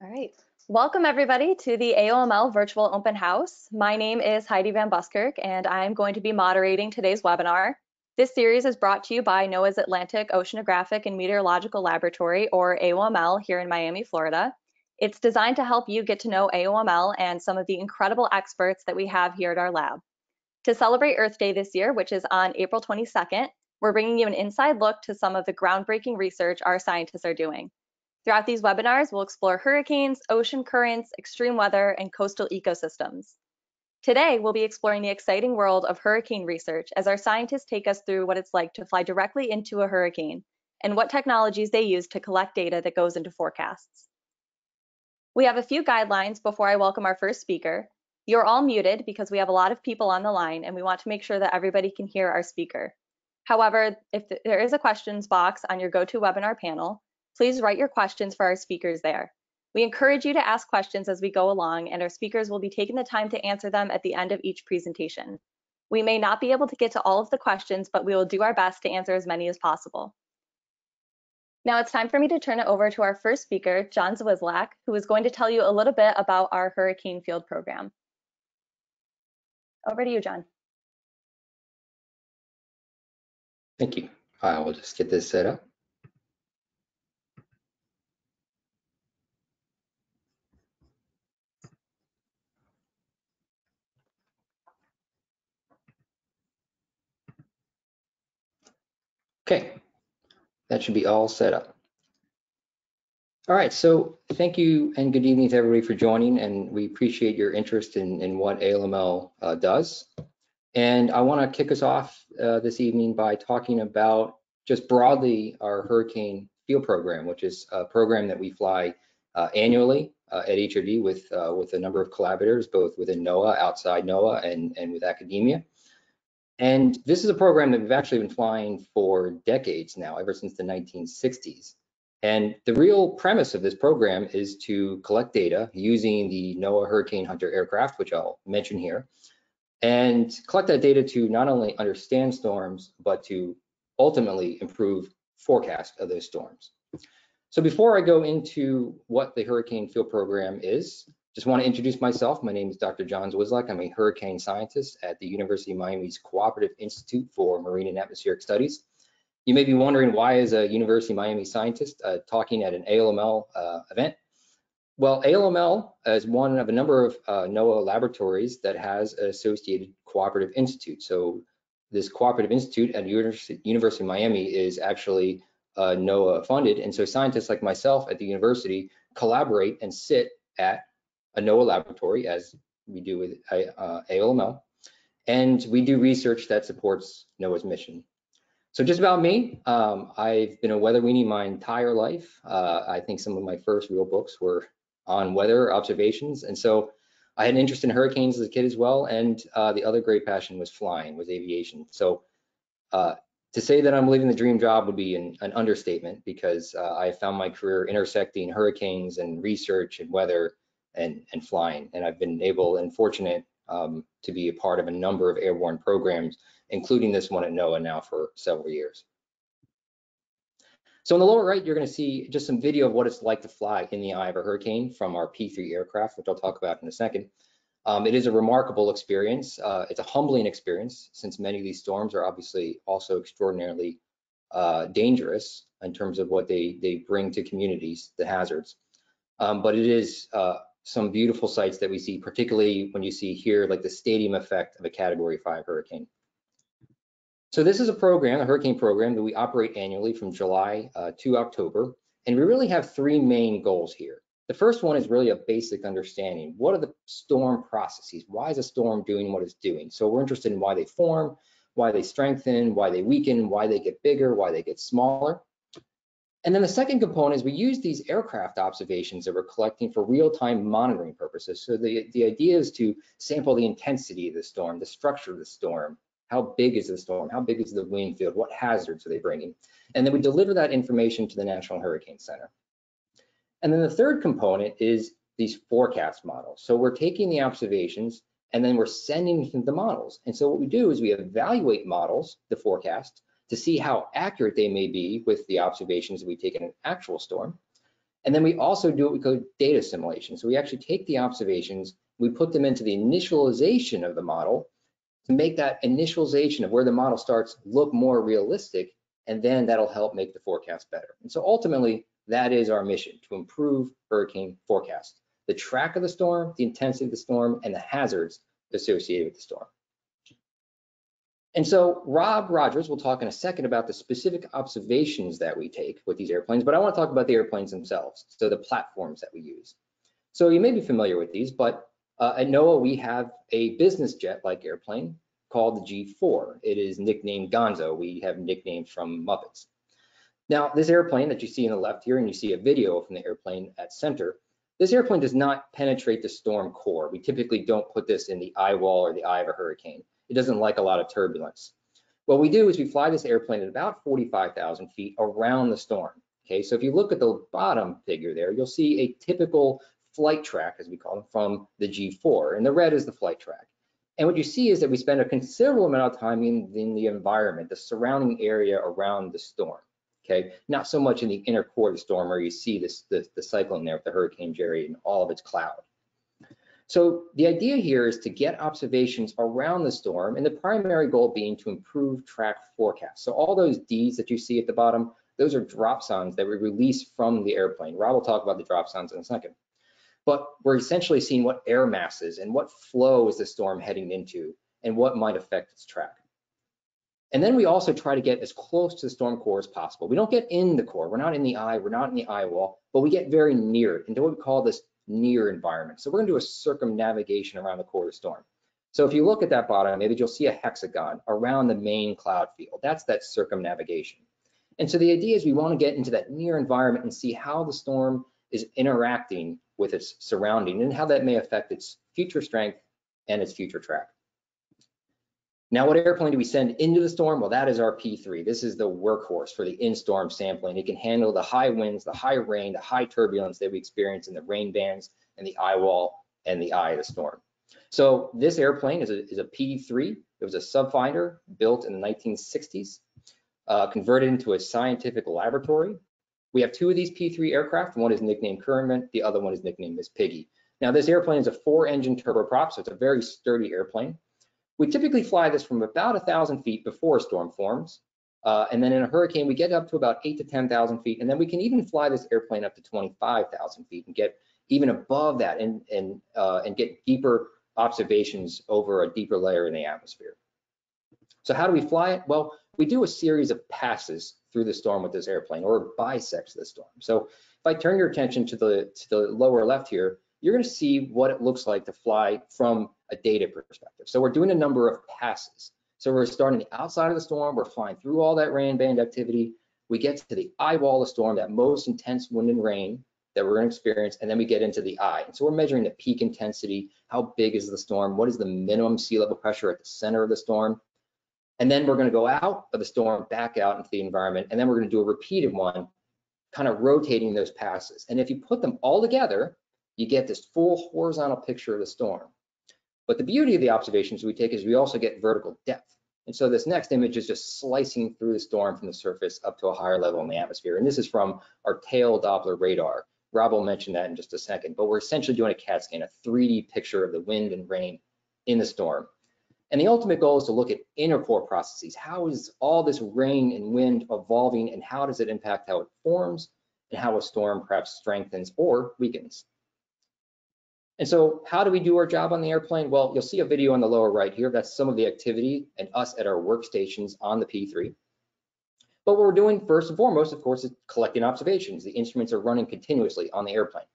All right. Welcome everybody to the AOML Virtual Open House. My name is Heidi Van Buskirk and I'm going to be moderating today's webinar. This series is brought to you by NOAA's Atlantic Oceanographic and Meteorological Laboratory, or AOML, here in Miami, Florida. It's designed to help you get to know AOML and some of the incredible experts that we have here at our lab. To celebrate Earth Day this year, which is on April 22nd, we're bringing you an inside look to some of the groundbreaking research our scientists are doing. Throughout these webinars, we'll explore hurricanes, ocean currents, extreme weather, and coastal ecosystems. Today, we'll be exploring the exciting world of hurricane research as our scientists take us through what it's like to fly directly into a hurricane and what technologies they use to collect data that goes into forecasts. We have a few guidelines before I welcome our first speaker. You're all muted because we have a lot of people on the line and we want to make sure that everybody can hear our speaker. However, if there is a questions box on your GoToWebinar panel, Please write your questions for our speakers there. We encourage you to ask questions as we go along and our speakers will be taking the time to answer them at the end of each presentation. We may not be able to get to all of the questions, but we will do our best to answer as many as possible. Now it's time for me to turn it over to our first speaker, John Zawislak, who is going to tell you a little bit about our hurricane field program. Over to you, John. Thank you. I will just get this set up. Okay, that should be all set up. All right, so thank you and good evening to everybody for joining, and we appreciate your interest in, in what AOML uh, does. And I want to kick us off uh, this evening by talking about just broadly our hurricane field program, which is a program that we fly uh, annually uh, at HRD with uh, with a number of collaborators, both within NOAA, outside NOAA, and, and with academia. And this is a program that we've actually been flying for decades now, ever since the 1960s. And the real premise of this program is to collect data using the NOAA Hurricane Hunter aircraft, which I'll mention here, and collect that data to not only understand storms, but to ultimately improve forecast of those storms. So before I go into what the Hurricane Field Program is, just want to introduce myself. My name is Dr. John Zawislak. I'm a hurricane scientist at the University of Miami's Cooperative Institute for Marine and Atmospheric Studies. You may be wondering why is a University of Miami scientist uh, talking at an AOML uh, event? Well, AOML is one of a number of uh, NOAA laboratories that has an associated cooperative institute. So this cooperative institute at University, University of Miami is actually uh, NOAA funded. And so scientists like myself at the university collaborate and sit at a NOAA laboratory, as we do with uh, AOML, and we do research that supports NOAA's mission. So just about me, um, I've been a weather weenie my entire life. Uh, I think some of my first real books were on weather observations, and so I had an interest in hurricanes as a kid as well, and uh, the other great passion was flying, was aviation. So uh, to say that I'm living the dream job would be an, an understatement because uh, I found my career intersecting hurricanes and research and weather and, and flying. And I've been able and fortunate um, to be a part of a number of airborne programs, including this one at NOAA now for several years. So in the lower right, you're going to see just some video of what it's like to fly in the eye of a hurricane from our P3 aircraft, which I'll talk about in a second. Um, it is a remarkable experience. Uh, it's a humbling experience since many of these storms are obviously also extraordinarily uh, dangerous in terms of what they, they bring to communities, the hazards. Um, but it is uh, some beautiful sights that we see, particularly when you see here, like the stadium effect of a category five hurricane. So this is a program, a hurricane program that we operate annually from July uh, to October. And we really have three main goals here. The first one is really a basic understanding. What are the storm processes? Why is a storm doing what it's doing? So we're interested in why they form, why they strengthen, why they weaken, why they get bigger, why they get smaller. And then the second component is we use these aircraft observations that we're collecting for real-time monitoring purposes. So the, the idea is to sample the intensity of the storm, the structure of the storm, how big is the storm, how big is the wind field, what hazards are they bringing? And then we deliver that information to the National Hurricane Center. And then the third component is these forecast models. So we're taking the observations and then we're sending the models. And so what we do is we evaluate models, the forecast, to see how accurate they may be with the observations that we take in an actual storm. And then we also do what we call data assimilation. So we actually take the observations, we put them into the initialization of the model to make that initialization of where the model starts look more realistic, and then that'll help make the forecast better. And so ultimately, that is our mission, to improve hurricane forecast. The track of the storm, the intensity of the storm, and the hazards associated with the storm. And so Rob Rogers will talk in a second about the specific observations that we take with these airplanes, but I want to talk about the airplanes themselves, so the platforms that we use. So you may be familiar with these, but uh, at NOAA we have a business jet-like airplane called the G4. It is nicknamed Gonzo. We have nicknames from Muppets. Now, this airplane that you see in the left here, and you see a video from the airplane at center, this airplane does not penetrate the storm core. We typically don't put this in the eye wall or the eye of a hurricane. It doesn't like a lot of turbulence. What we do is we fly this airplane at about 45,000 feet around the storm. Okay, so if you look at the bottom figure there, you'll see a typical flight track, as we call them, from the G4, and the red is the flight track. And what you see is that we spend a considerable amount of time in, in the environment, the surrounding area around the storm. Okay, not so much in the inner core of the storm where you see this the, the cyclone there with the Hurricane Jerry and all of its cloud. So the idea here is to get observations around the storm and the primary goal being to improve track forecast. So all those Ds that you see at the bottom, those are drop dropsondes that we release from the airplane. Rob will talk about the drop dropsondes in a second. But we're essentially seeing what air masses and what flow is the storm heading into and what might affect its track. And then we also try to get as close to the storm core as possible. We don't get in the core. We're not in the eye. We're not in the eye wall, but we get very near it into what we call this near environment. So we're gonna do a circumnavigation around the core of the storm. So if you look at that bottom image, you'll see a hexagon around the main cloud field. That's that circumnavigation. And so the idea is we wanna get into that near environment and see how the storm is interacting with its surrounding and how that may affect its future strength and its future track. Now, what airplane do we send into the storm? Well, that is our P3. This is the workhorse for the in-storm sampling. It can handle the high winds, the high rain, the high turbulence that we experience in the rain bands and the eye wall and the eye of the storm. So this airplane is a, is a P3. It was a subfinder built in the 1960s, uh, converted into a scientific laboratory. We have two of these P3 aircraft. One is nicknamed Kermit, the other one is nicknamed Miss Piggy. Now this airplane is a four engine turboprop, so it's a very sturdy airplane. We typically fly this from about thousand feet before a storm forms. Uh, and then in a hurricane, we get up to about eight to 10,000 feet. And then we can even fly this airplane up to 25,000 feet and get even above that and, and, uh, and get deeper observations over a deeper layer in the atmosphere. So how do we fly it? Well, we do a series of passes through the storm with this airplane or bisects the storm. So if I turn your attention to the, to the lower left here, you're gonna see what it looks like to fly from a data perspective. So we're doing a number of passes. So we're starting the outside of the storm, we're flying through all that rain band activity. We get to the eye wall of the storm, that most intense wind and rain that we're gonna experience, and then we get into the eye. And so we're measuring the peak intensity, how big is the storm, what is the minimum sea level pressure at the center of the storm. And then we're gonna go out of the storm, back out into the environment, and then we're gonna do a repeated one, kind of rotating those passes. And if you put them all together, you get this full horizontal picture of the storm. But the beauty of the observations we take is we also get vertical depth. And so this next image is just slicing through the storm from the surface up to a higher level in the atmosphere. And this is from our tail Doppler radar. Rob will mention that in just a second, but we're essentially doing a CAT scan, a 3D picture of the wind and rain in the storm. And the ultimate goal is to look at inner core processes. How is all this rain and wind evolving and how does it impact how it forms and how a storm perhaps strengthens or weakens? And so how do we do our job on the airplane? Well, you'll see a video on the lower right here. That's some of the activity and us at our workstations on the P3. But what we're doing first and foremost, of course, is collecting observations. The instruments are running continuously on the airplane.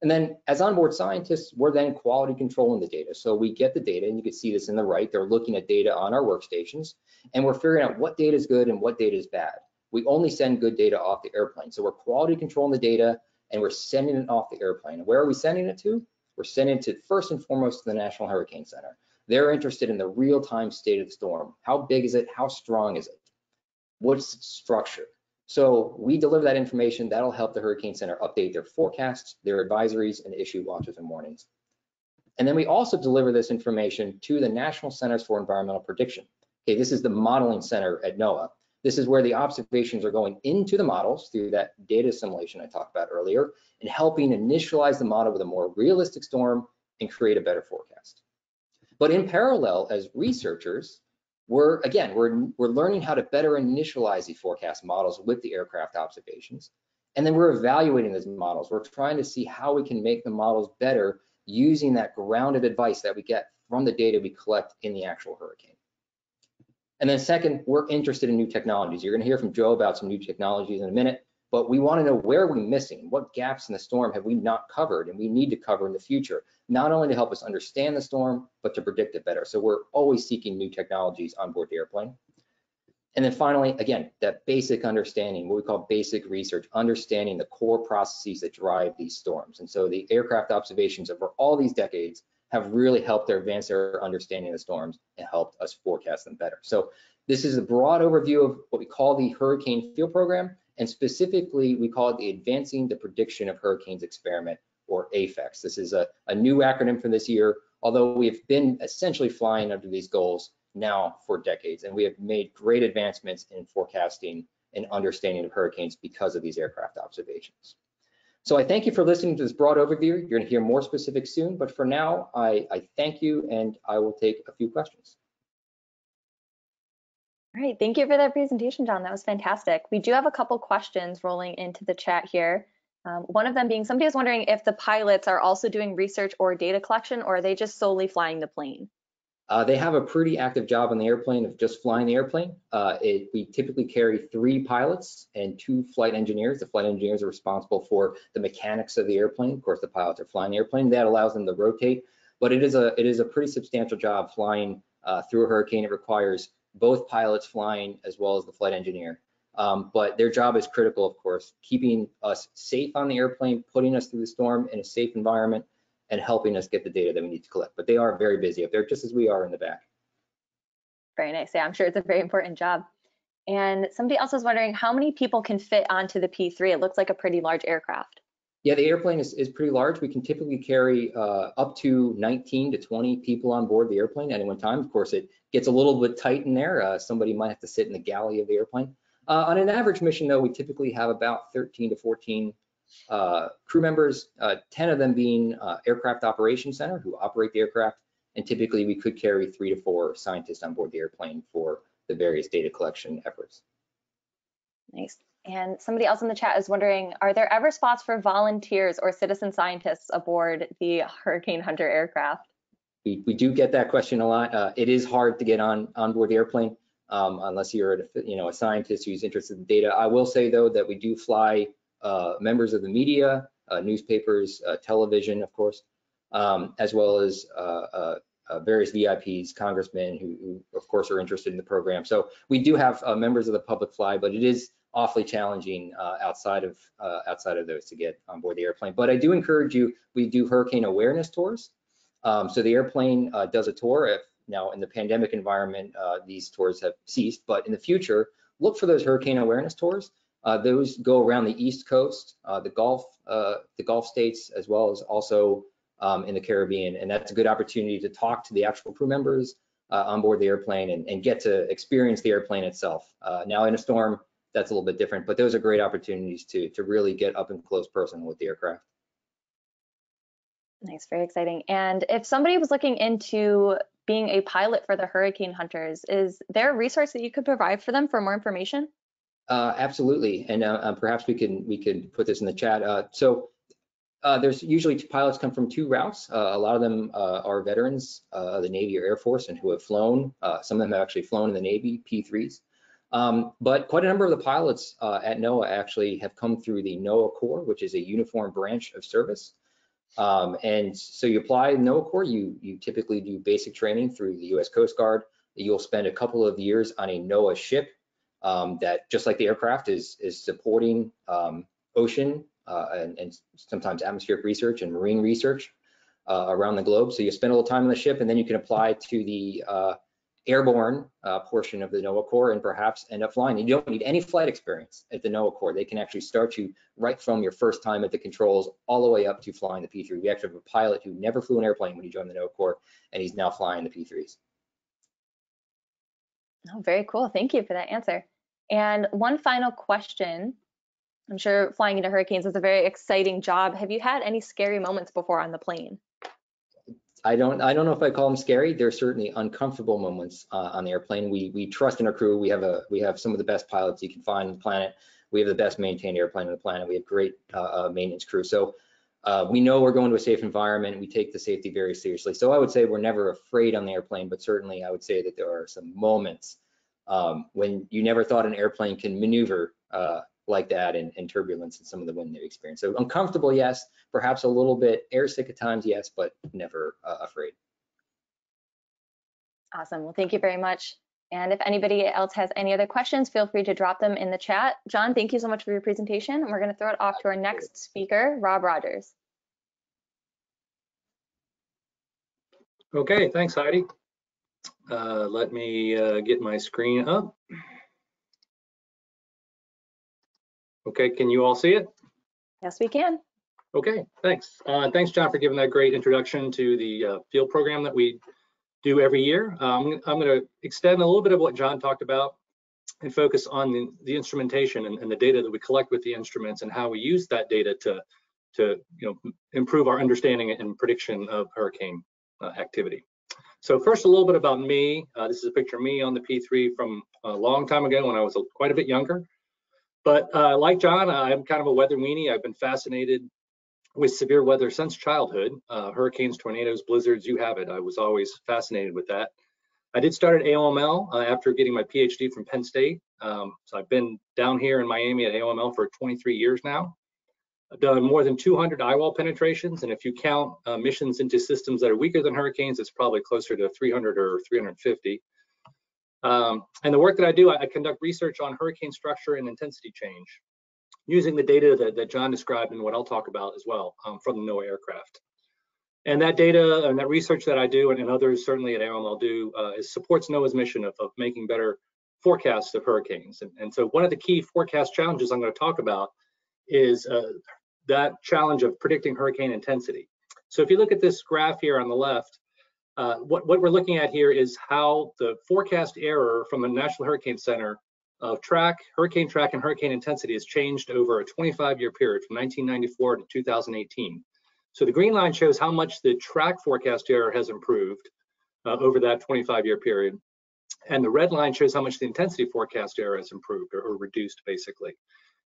And then as onboard scientists, we're then quality controlling the data. So we get the data, and you can see this in the right. They're looking at data on our workstations, and we're figuring out what data is good and what data is bad. We only send good data off the airplane. So we're quality controlling the data, and we're sending it off the airplane. Where are we sending it to? We're sending it first and foremost to the National Hurricane Center. They're interested in the real-time state of the storm. How big is it? How strong is it? What's its structure? So we deliver that information. That'll help the Hurricane Center update their forecasts, their advisories, and issue watches and warnings. And then we also deliver this information to the National Centers for Environmental Prediction. Okay, this is the modeling center at NOAA. This is where the observations are going into the models through that data assimilation I talked about earlier and helping initialize the model with a more realistic storm and create a better forecast. But in parallel, as researchers, we're again, we're, we're learning how to better initialize the forecast models with the aircraft observations. And then we're evaluating those models. We're trying to see how we can make the models better using that grounded advice that we get from the data we collect in the actual hurricane. And then second, we're interested in new technologies. You're gonna hear from Joe about some new technologies in a minute, but we wanna know where are we missing? What gaps in the storm have we not covered and we need to cover in the future? Not only to help us understand the storm, but to predict it better. So we're always seeking new technologies on board the airplane. And then finally, again, that basic understanding, what we call basic research, understanding the core processes that drive these storms. And so the aircraft observations over all these decades have really helped their advance their understanding of the storms and helped us forecast them better. So this is a broad overview of what we call the Hurricane Field Program, and specifically we call it the Advancing the Prediction of Hurricanes Experiment, or APHEX. This is a, a new acronym for this year, although we've been essentially flying under these goals now for decades, and we have made great advancements in forecasting and understanding of hurricanes because of these aircraft observations. So I thank you for listening to this broad overview. You're gonna hear more specifics soon, but for now, I, I thank you and I will take a few questions. All right, thank you for that presentation, John. That was fantastic. We do have a couple questions rolling into the chat here. Um, one of them being somebody is wondering if the pilots are also doing research or data collection, or are they just solely flying the plane? Uh, they have a pretty active job on the airplane of just flying the airplane. Uh, it, we typically carry three pilots and two flight engineers. The flight engineers are responsible for the mechanics of the airplane. Of course, the pilots are flying the airplane. That allows them to rotate, but it is a it is a pretty substantial job flying uh, through a hurricane. It requires both pilots flying as well as the flight engineer. Um, but their job is critical, of course, keeping us safe on the airplane, putting us through the storm in a safe environment, and helping us get the data that we need to collect. But they are very busy up there, just as we are in the back. Very nice. Yeah, I'm sure it's a very important job. And somebody else was wondering how many people can fit onto the P3? It looks like a pretty large aircraft. Yeah, the airplane is, is pretty large. We can typically carry uh, up to 19 to 20 people on board the airplane at any one time. Of course, it gets a little bit tight in there. Uh, somebody might have to sit in the galley of the airplane. Uh, on an average mission, though, we typically have about 13 to 14 uh, crew members, uh, 10 of them being uh, aircraft operations center who operate the aircraft. And typically we could carry three to four scientists on board the airplane for the various data collection efforts. Nice. And somebody else in the chat is wondering, are there ever spots for volunteers or citizen scientists aboard the Hurricane Hunter aircraft? We, we do get that question a lot. Uh, it is hard to get on, on board the airplane um, unless you're a, you know, a scientist who's interested in data. I will say though that we do fly members of the media, uh, newspapers, uh, television, of course, um, as well as various VIPs, congressmen who, who, of course, are interested in the program. So we do have members of the public fly, but it is awfully challenging uh, outside of uh, outside of those to get on board the airplane. But I do encourage you. We do hurricane awareness tours. Um, so the airplane uh, does a tour. If now in the pandemic environment, these tours have ceased, but in the future, look for those hurricane awareness tours. Uh, those go around the East Coast, uh, the Gulf, uh, the Gulf states, as well as also um, in the Caribbean. And that's a good opportunity to talk to the actual crew members on board the airplane and, and, get to experience the airplane itself. Now in a storm, that's a little bit different, but those are great opportunities to, to really get up and close person with the aircraft. Nice, very exciting. And if somebody was looking into being a pilot for the Hurricane Hunters, is there a resource that you could provide for them for more information? Uh, absolutely, and uh, uh, perhaps we can we can put this in the chat. Uh, so uh, there's usually pilots come from two routes. Uh, a lot of them are veterans of the Navy or Air Force and who have flown. some of them have actually flown in the Navy P3s. Um, but quite a number of the pilots at NOAA actually have come through the NOAA Corps, which is a uniform branch of service. Um, and so you apply NOAA Corps, you, you typically do basic training through the US Coast Guard. You'll spend a couple of years on a NOAA ship um, that just like the aircraft is is supporting um, ocean uh, and, and, sometimes atmospheric research and marine research uh, around the globe. So you spend a little time on the ship and then you can apply to the uh, airborne uh, portion of the NOAA Corps and perhaps end up flying. You don't need any flight experience at the NOAA Corps. They can actually start you right from your first time at the controls all the way up to flying the P3. We actually have a pilot who never flew an airplane when he joined the NOAA Corps and he's now flying the P3s. Oh, very cool. Thank you for that answer. And one final question. I'm sure flying into hurricanes is a very exciting job. Have you had any scary moments before on the plane? I don't I don't know if I call them scary. They're certainly uncomfortable moments uh, on the airplane. We we trust in our crew. We have a we have some of the best pilots you can find on the planet. We have the best maintained airplane on the planet. We have great uh, uh, maintenance crew. So uh, we know we're going to a safe environment. We take the safety very seriously. So I would say we're never afraid on the airplane, but certainly I would say that there are some moments um, when you never thought an airplane can maneuver uh, like that in, in, turbulence and some of the wind they experience. So uncomfortable, yes. Perhaps a little bit airsick at times, yes, but never uh, afraid. Awesome. Well, thank you very much. And if anybody else has any other questions, feel free to drop them in the chat. John, thank you so much for your presentation. We're going to throw it off to our next speaker, Rob Rogers. Okay, thanks, Heidi. Uh, let me uh, get my screen up. Okay, can you all see it? Yes, we can. Okay, thanks. Uh, thanks, John, for giving that great introduction to the uh, field program that we do every year. Um, I'm going to extend a little bit of what John talked about and focus on the, the instrumentation and, and, the data that we collect with the instruments and how we use that data to, to you know, improve our understanding and prediction of hurricane uh, activity. So first, a little bit about me. Uh, this is a picture of me on the P3 from a long time ago when I was quite a bit younger. But uh, like John, I'm kind of a weather weenie. I've been fascinated with severe weather since childhood, uh, hurricanes, tornadoes, blizzards, you have it. I was always fascinated with that. I did start at AOML uh, after getting my PhD from Penn State. Um, so I've been down here in Miami at AOML for 23 years now. I've done more than 200 eyewall penetrations, and if you count uh, missions into systems that are weaker than hurricanes, it's probably closer to 300 or 350. Um, and the work that I do, I, I conduct research on hurricane structure and intensity change using the data that, that John described and what I'll talk about as well um, from the NOAA aircraft. And that data and that research that I do and, and others certainly at AOML do uh, is supports NOAA's mission of, of making better forecasts of hurricanes. And, and, so one of the key forecast challenges I'm going to talk about is uh, that challenge of predicting hurricane intensity. So if you look at this graph here on the left, uh, what, what we're looking at here is how the forecast error from the National Hurricane Center of track, hurricane track and hurricane intensity has changed over a 25 year period from 1994 to 2018. So the green line shows how much the track forecast error has improved uh, over that 25 year period. And the red line shows how much the intensity forecast error has improved or, or reduced basically.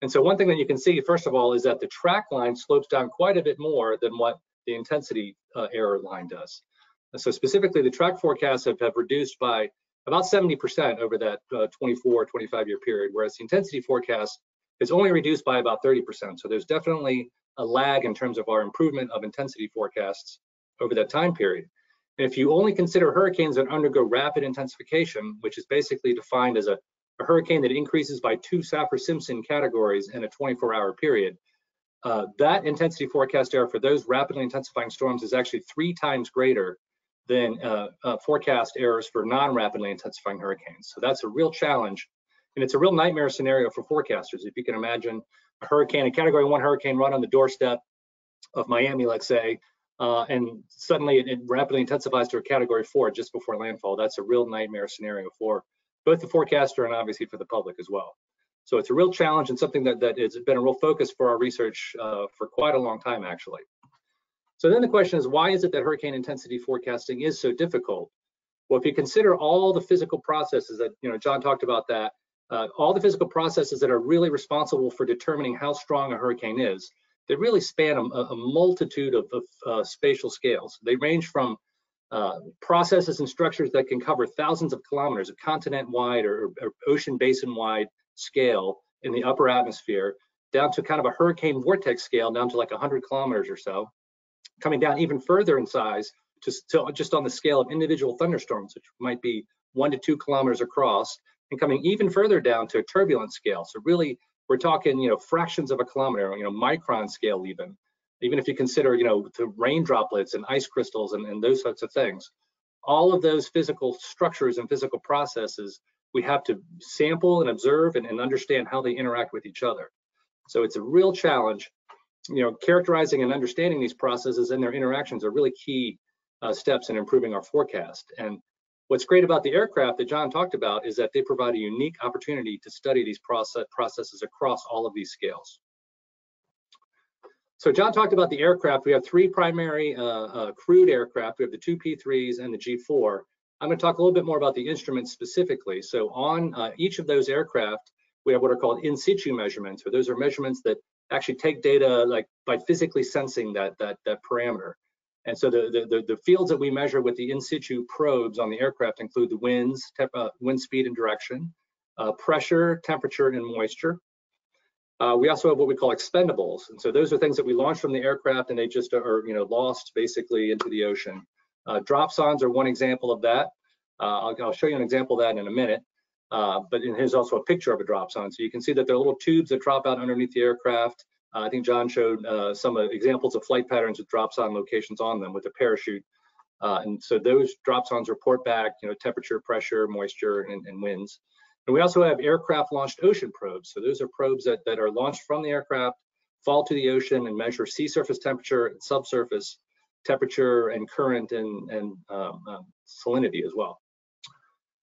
And so one thing that you can see, first of all, is that the track line slopes down quite a bit more than what the intensity uh, error line does. So specifically, the track forecasts have, have reduced by about 70% over that uh, 24, 25 year period, whereas the intensity forecast is only reduced by about 30%. So there's definitely a lag in terms of our improvement of intensity forecasts over that time period. And if you only consider hurricanes that undergo rapid intensification, which is basically defined as a, a hurricane that increases by two Saffir-Simpson categories in a 24-hour period, uh, that intensity forecast error for those rapidly intensifying storms is actually three times greater than uh, uh, forecast errors for non-rapidly intensifying hurricanes. So that's a real challenge, and it's a real nightmare scenario for forecasters. If you can imagine a hurricane, a Category One hurricane, run on the doorstep of Miami, let's say, uh, and suddenly it, it, rapidly intensifies to a Category Four just before landfall. That's a real nightmare scenario for both the forecaster and obviously for the public as well. So it's a real challenge and something that that has been a real focus for our research uh, for quite a long time, actually. So then the question is, why is it that hurricane intensity forecasting is so difficult? Well, if you consider all the physical processes that, you know, John talked about that, uh, all the physical processes that are really responsible for determining how strong a hurricane is, they really span a, a multitude of, of uh, spatial scales. They range from uh, processes and structures that can cover thousands of kilometers, a continent-wide or, or ocean basin-wide scale in the upper atmosphere, down to kind of a hurricane vortex scale, down to like 100 kilometers or so, coming down even further in size to, to just on the scale of individual thunderstorms, which might be one to two kilometers across, and coming even further down to a turbulence scale. So really, we're talking, you know, fractions of a kilometer, you know, micron scale even. Even if you consider, you know, the rain droplets and ice crystals and, and those sorts of things. All of those physical structures and physical processes, we have to sample and observe and, and understand how they interact with each other. So it's a real challenge you know, characterizing and understanding these processes and their interactions are really key uh, steps in improving our forecast. And What's great about the aircraft that John talked about is that they provide a unique opportunity to study these process, processes across all of these scales. So John talked about the aircraft. We have three primary uh, uh, crewed aircraft. We have the two P3s and the G4. I'm going to talk a little bit more about the instruments specifically. So on uh, each of those aircraft, we have what are called in situ measurements, or those are measurements that actually take data like by physically sensing that that that parameter. And so the, the, the fields that we measure with the in situ probes on the aircraft include the winds, uh, wind speed and direction, uh, pressure, temperature, and moisture. Uh, we also have what we call expendables. And so those are things that we launch from the aircraft and they just are, you know, lost basically into the ocean. Uh, dropsondes are one example of that. Uh, I'll, I'll, show you an example of that in a minute. Uh, but here's also a picture of a dropsonde. So you can see that there are little tubes that drop out underneath the aircraft. Uh, I think John showed uh, some examples of flight patterns with dropsonde locations on them with a parachute. and so those dropsondes report back, you know, temperature, pressure, moisture, and, and winds. And we also have aircraft launched ocean probes. So those are probes that, that are launched from the aircraft, fall to the ocean and measure sea surface temperature and subsurface temperature and current and, and um, um, salinity as well.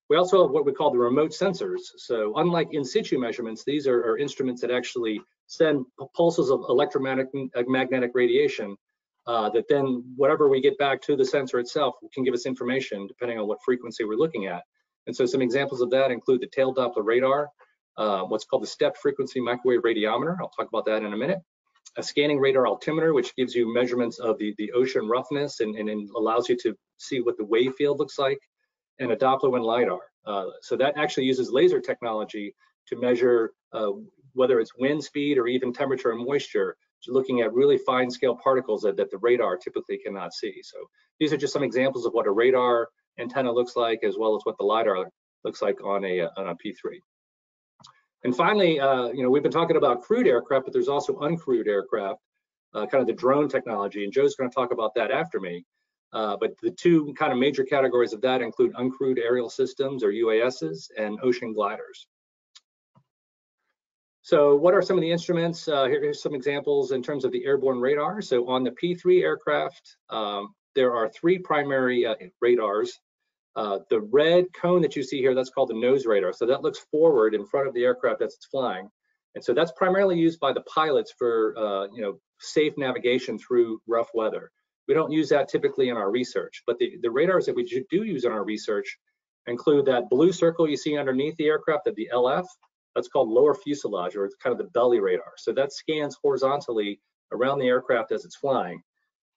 We also have what we call the remote sensors. So unlike in situ measurements, these are, are instruments that actually send pulses of electromagnetic magnetic radiation uh, that then whatever we get back to the sensor itself can give us information depending on what frequency we're looking at. And so some examples of that include the tail Doppler radar, uh, what's called the step frequency microwave radiometer. I'll talk about that in a minute. A scanning radar altimeter, which gives you measurements of the, the ocean roughness and, and, and allows you to see what the wave field looks like, and a Doppler wind LiDAR. Uh, so that actually uses laser technology to measure uh, whether it's wind speed or even temperature and moisture, looking at really fine scale particles that, that the radar typically cannot see. So these are just some examples of what a radar antenna looks like, as well as what the LiDAR looks like on a, on a P3. And finally, uh, you know, we've been talking about crewed aircraft, but there's also uncrewed aircraft, uh, kind of the drone technology, and Joe's going to talk about that after me. Uh, but the two kind of major categories of that include uncrewed aerial systems or UASs and ocean gliders. So what are some of the instruments? Uh, here, here's some examples in terms of the airborne radar. So on the P3 aircraft, um, there are three primary uh, radars uh, the red cone that you see here, that's called the nose radar. So that looks forward in front of the aircraft as it's flying. And so that's primarily used by the pilots for, uh, you know, safe navigation through rough weather. We don't use that typically in our research, but the, the radars that we do use in our research include that blue circle you see underneath the aircraft at the LF. That's called lower fuselage, or it's kind of the belly radar. So that scans horizontally around the aircraft as it's flying.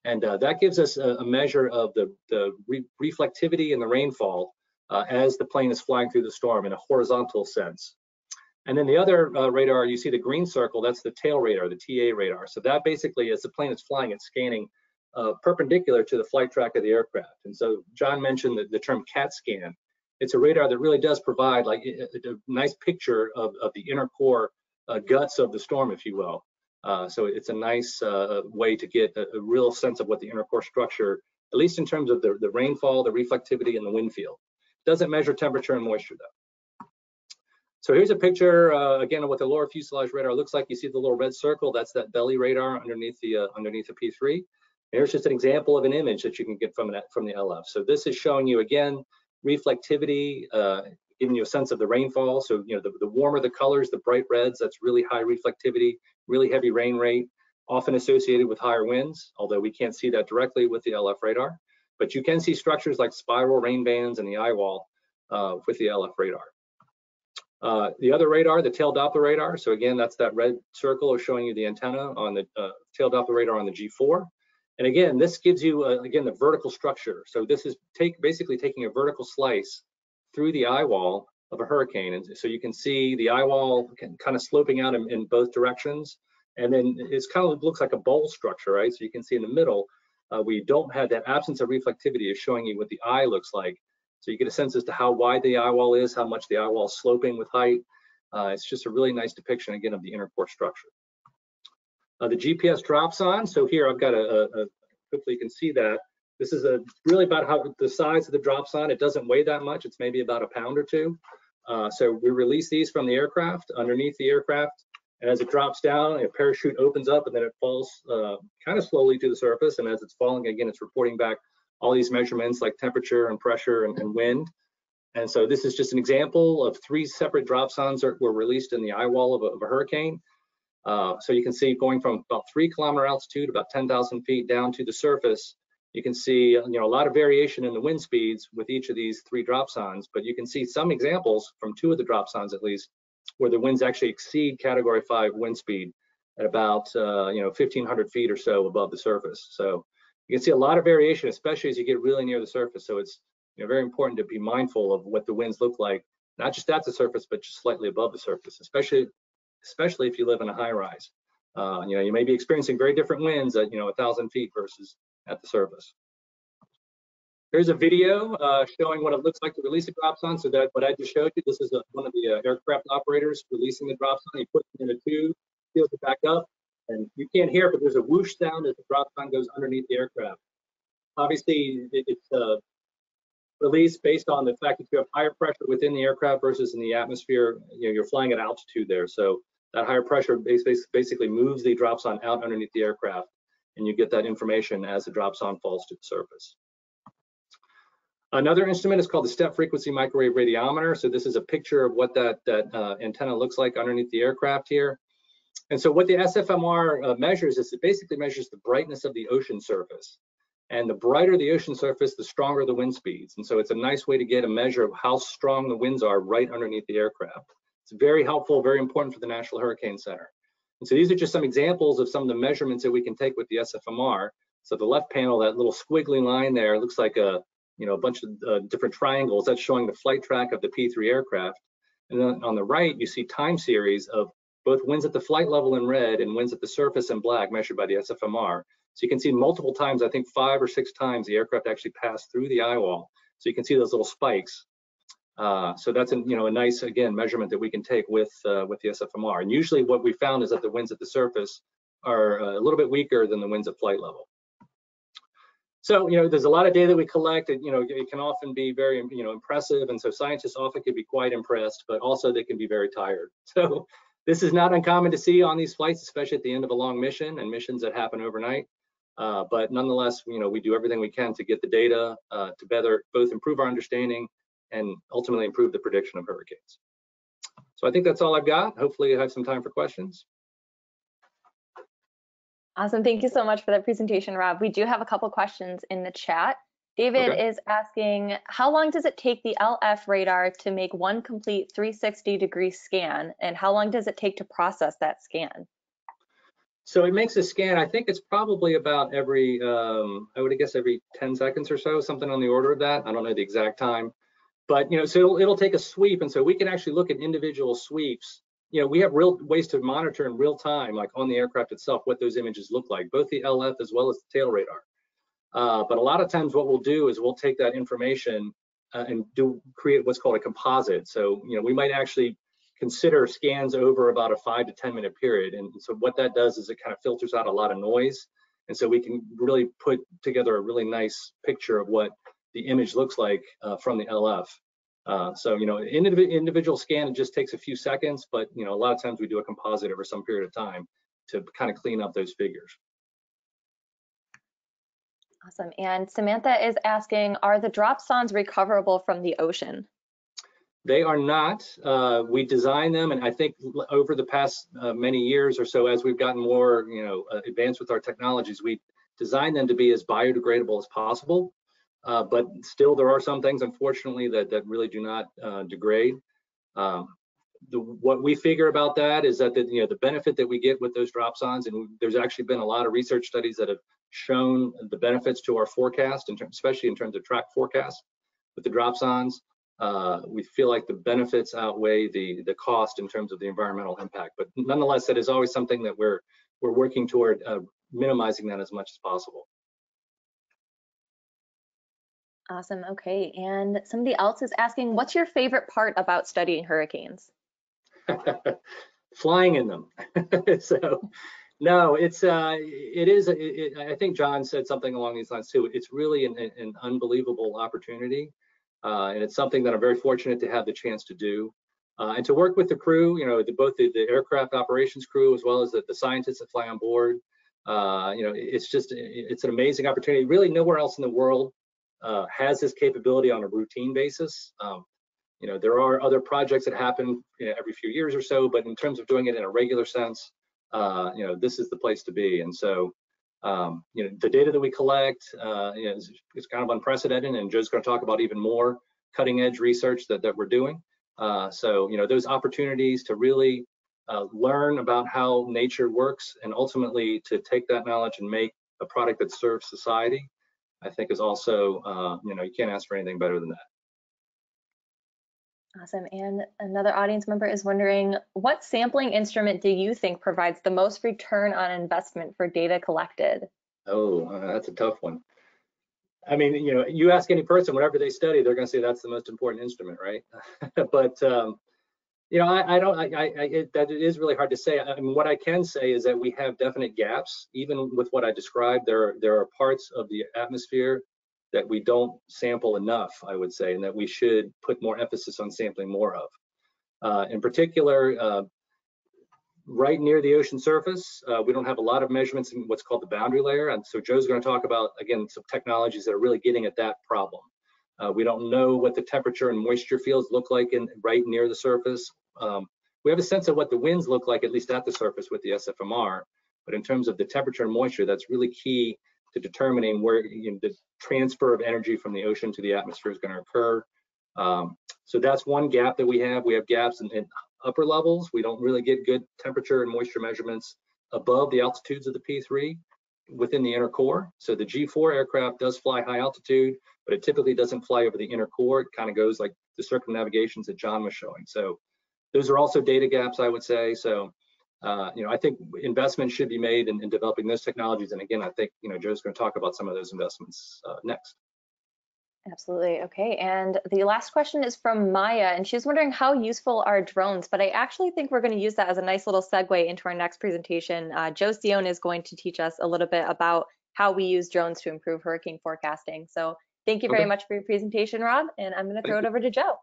And uh, that gives us a, a measure of the, the re reflectivity and the rainfall uh, as the plane is flying through the storm in a horizontal sense. And then the other uh, radar, you see the green circle, that's the tail radar, the TA radar. So that basically, as the plane is flying, it's scanning uh, perpendicular to the flight track of the aircraft. And so John mentioned the, the term CAT scan. It's a radar that really does provide like a, a nice picture of, of the inner core uh, guts of the storm, if you will. Uh, so it's a nice uh, way to get a, a, real sense of what the inner core structure, at least in terms of the, the rainfall, the reflectivity, and the wind field. Doesn't measure temperature and moisture though. So here's a picture uh, again of what the lower fuselage radar looks like. You see the little red circle, that's that belly radar underneath the uh, underneath the P3. Here's just an example of an image that you can get from, that, from the LF. So this is showing you again reflectivity, uh, giving you a sense of the rainfall. So, you know, the, the warmer the colors, the bright reds, that's really high reflectivity, really heavy rain rate, often associated with higher winds, although we can't see that directly with the LF radar. But you can see structures like spiral rain bands and the eye wall uh, with the LF radar. Uh, the other radar, the tail Doppler radar. So again, that's that red circle showing you the antenna on the uh, tail Doppler radar on the G4. And again, this gives you, uh, again, the vertical structure. So this is take basically taking a vertical slice through the eye wall of a hurricane. And so you can see the eye wall kind of sloping out in, in both directions. And then it's kind of looks like a bowl structure, right? So you can see in the middle, uh, we don't have that absence of reflectivity is showing you what the eye looks like. So you get a sense as to how wide the eye wall is, how much the eye wall is sloping with height. Uh, it's just a really nice depiction again of the inner core structure. Uh, the GPS dropsonde. So here I've got a, a, hopefully you can see that. This is a really about how the size of the dropsonde. It doesn't weigh that much. It's maybe about a pound or two. Uh, so we release these from the aircraft underneath the aircraft. And as it drops down, a parachute opens up and then it falls uh, kind of slowly to the surface. And as it's falling again, it's reporting back all these measurements like temperature and pressure and, and wind. And so this is just an example of three separate dropsondes that were released in the eye wall of a, of a hurricane. Uh, so you can see going from about three kilometer altitude, about 10,000 feet down to the surface, you can see you know a lot of variation in the wind speeds with each of these three dropsondes, but you can see some examples from two of the dropsondes at least where the winds actually exceed category five wind speed at about uh, you know 1500 feet or so above the surface. So you can see a lot of variation, especially as you get really near the surface. So it's you know, very important to be mindful of what the winds look like, not just at the surface, but just slightly above the surface, especially especially if you live in a high rise. Uh, you know, you may be experiencing very different winds at you know a thousand feet versus at the surface. Here's a video uh, showing what it looks like to release a dropsonde. So that what I just showed you, this is a, one of the uh, aircraft operators releasing the dropsonde. He puts it in a tube, seals it back up, and you can't hear it, but there's a whoosh sound as the dropsonde goes underneath the aircraft. Obviously, it, it's uh, released based on the fact that you have higher pressure within the aircraft versus in the atmosphere. You know, you're flying at altitude there, so that higher pressure basically moves the dropsonde out underneath the aircraft and you get that information as the dropsonde falls to the surface. Another instrument is called the step frequency microwave radiometer. So this is a picture of what that, that uh, antenna looks like underneath the aircraft here. And so what the SFMR uh, measures is it basically measures the brightness of the ocean surface. And the brighter the ocean surface, the stronger the wind speeds. And so it's a nice way to get a measure of how strong the winds are right underneath the aircraft. It's very helpful, very important for the National Hurricane Center. And so these are just some examples of some of the measurements that we can take with the SFMR. So the left panel, that little squiggly line there, looks like a you know a bunch of uh, different triangles. That's showing the flight track of the P3 aircraft. And then on the right, you see time series of both winds at the flight level in red and winds at the surface in black measured by the SFMR. So you can see multiple times, I think five or six times, the aircraft actually passed through the eye wall. So you can see those little spikes uh, so that's a, you know a nice again measurement that we can take with uh, with the SFMR. And usually what we found is that the winds at the surface are uh, a little bit weaker than the winds at flight level. So you know there's a lot of data that we collect. And, you know it can often be very you know impressive, and so scientists often can be quite impressed, but also they can be very tired. So this is not uncommon to see on these flights, especially at the end of a long mission and missions that happen overnight. Uh, but nonetheless, you know we do everything we can to get the data uh, to better both improve our understanding and ultimately improve the prediction of hurricanes. So I think that's all I've got. Hopefully I have some time for questions. Awesome. Thank you so much for that presentation, Rob. We do have a couple questions in the chat. David okay. is asking, how long does it take the LF radar to make one complete 360 degree scan? And how long does it take to process that scan? So it makes a scan, I think it's probably about every, um, I would guess every 10 seconds or so, something on the order of that. I don't know the exact time but you know, so it'll, it'll take a sweep, and so we can actually look at individual sweeps. You know, we have real ways to monitor in real time, like on the aircraft itself, what those images look like, both the LF as well as the tail radar. Uh, but a lot of times, what we'll do is we'll take that information uh, and do create what's called a composite. So you know, we might actually consider scans over about a five to 10 minute period. And so what that does is it kind of filters out a lot of noise. And so we can really put together a really nice picture of what the image looks like uh, from the LF. Uh, so, you know, indiv individual scan, it just takes a few seconds, but, you know, a lot of times we do a composite over some period of time to kind of clean up those figures. Awesome. And Samantha is asking, are the drop dropsondes recoverable from the ocean? They are not. Uh, we design them, and I think over the past uh, many years or so, as we've gotten more, you know, uh, advanced with our technologies, we design them to be as biodegradable as possible. Uh, but still, there are some things, unfortunately, that that really do not uh, degrade. Um, the, what we figure about that is that the, you know the benefit that we get with those dropsondes, and there's actually been a lot of research studies that have shown the benefits to our forecast, in especially in terms of track forecast with the dropsondes. Uh, we feel like the benefits outweigh the the cost in terms of the environmental impact. But nonetheless, that is always something that we're we're working toward uh, minimizing that as much as possible. Awesome. Okay. And somebody else is asking, what's your favorite part about studying hurricanes? Flying in them. so, no, it's uh, it is. It, it, I think John said something along these lines too. It's really an, an unbelievable opportunity, uh, and it's something that I'm very fortunate to have the chance to do. Uh, and to work with the crew, you know, the, both the, the, aircraft operations crew as well as the, the scientists that fly on board. Uh, you know, it's just it's an amazing opportunity. Really, nowhere else in the world uh, has this capability on a routine basis. Um, you know, there are other projects that happen you know, every few years or so, but in terms of doing it in a regular sense, uh, you know, this is the place to be. And so, um, you know, the data that we collect uh, is, is kind of unprecedented, and Joe's going to talk about even more cutting edge research that, that we're doing. Uh, so, you know, those opportunities to really uh, learn about how nature works and ultimately to take that knowledge and make a product that serves society, I think is also, uh, you know, you can't ask for anything better than that. Awesome. And another audience member is wondering, what sampling instrument do you think provides the most return on investment for data collected? Oh, uh, that's a tough one. I mean, you know, you ask any person, whatever they study, they're going to say that's the most important instrument, right? but um, you know, I, I don't, I, I it, that it is really hard to say. I mean, what I can say is that we have definite gaps, even with what I described. There, there are parts of the atmosphere that we don't sample enough, I would say, and that we should put more emphasis on sampling more of. Uh, in particular, uh, right near the ocean surface, uh, we don't have a lot of measurements in what's called the boundary layer. And so Joe's going to talk about, again, some technologies that are really getting at that problem. Uh, we don't know what the temperature and moisture fields look like in right near the surface. Um, we have a sense of what the winds look like, at least at the surface with the SFMR. But in terms of the temperature and moisture, that's really key to determining where you know, the transfer of energy from the ocean to the atmosphere is going to occur. Um, so that's one gap that we have. We have gaps in, in, upper levels. We don't really get good temperature and moisture measurements above the altitudes of the P3 within the inner core. So the G4 aircraft does fly high altitude, but it typically doesn't fly over the inner core. It kind of goes like the circumnavigations that John was showing. So those are also data gaps, I would say. So uh, you know, I think investment should be made in, in, developing those technologies. And again, I think, you know, Joe's going to talk about some of those investments uh, next. Absolutely. Okay. And the last question is from Maya, and she's wondering how useful are drones? But I actually think we're going to use that as a nice little segue into our next presentation. Uh, Joe Cione is going to teach us a little bit about how we use drones to improve hurricane forecasting. So thank you very okay. much for your presentation, Rob. And I'm going to throw thank it over to Joe.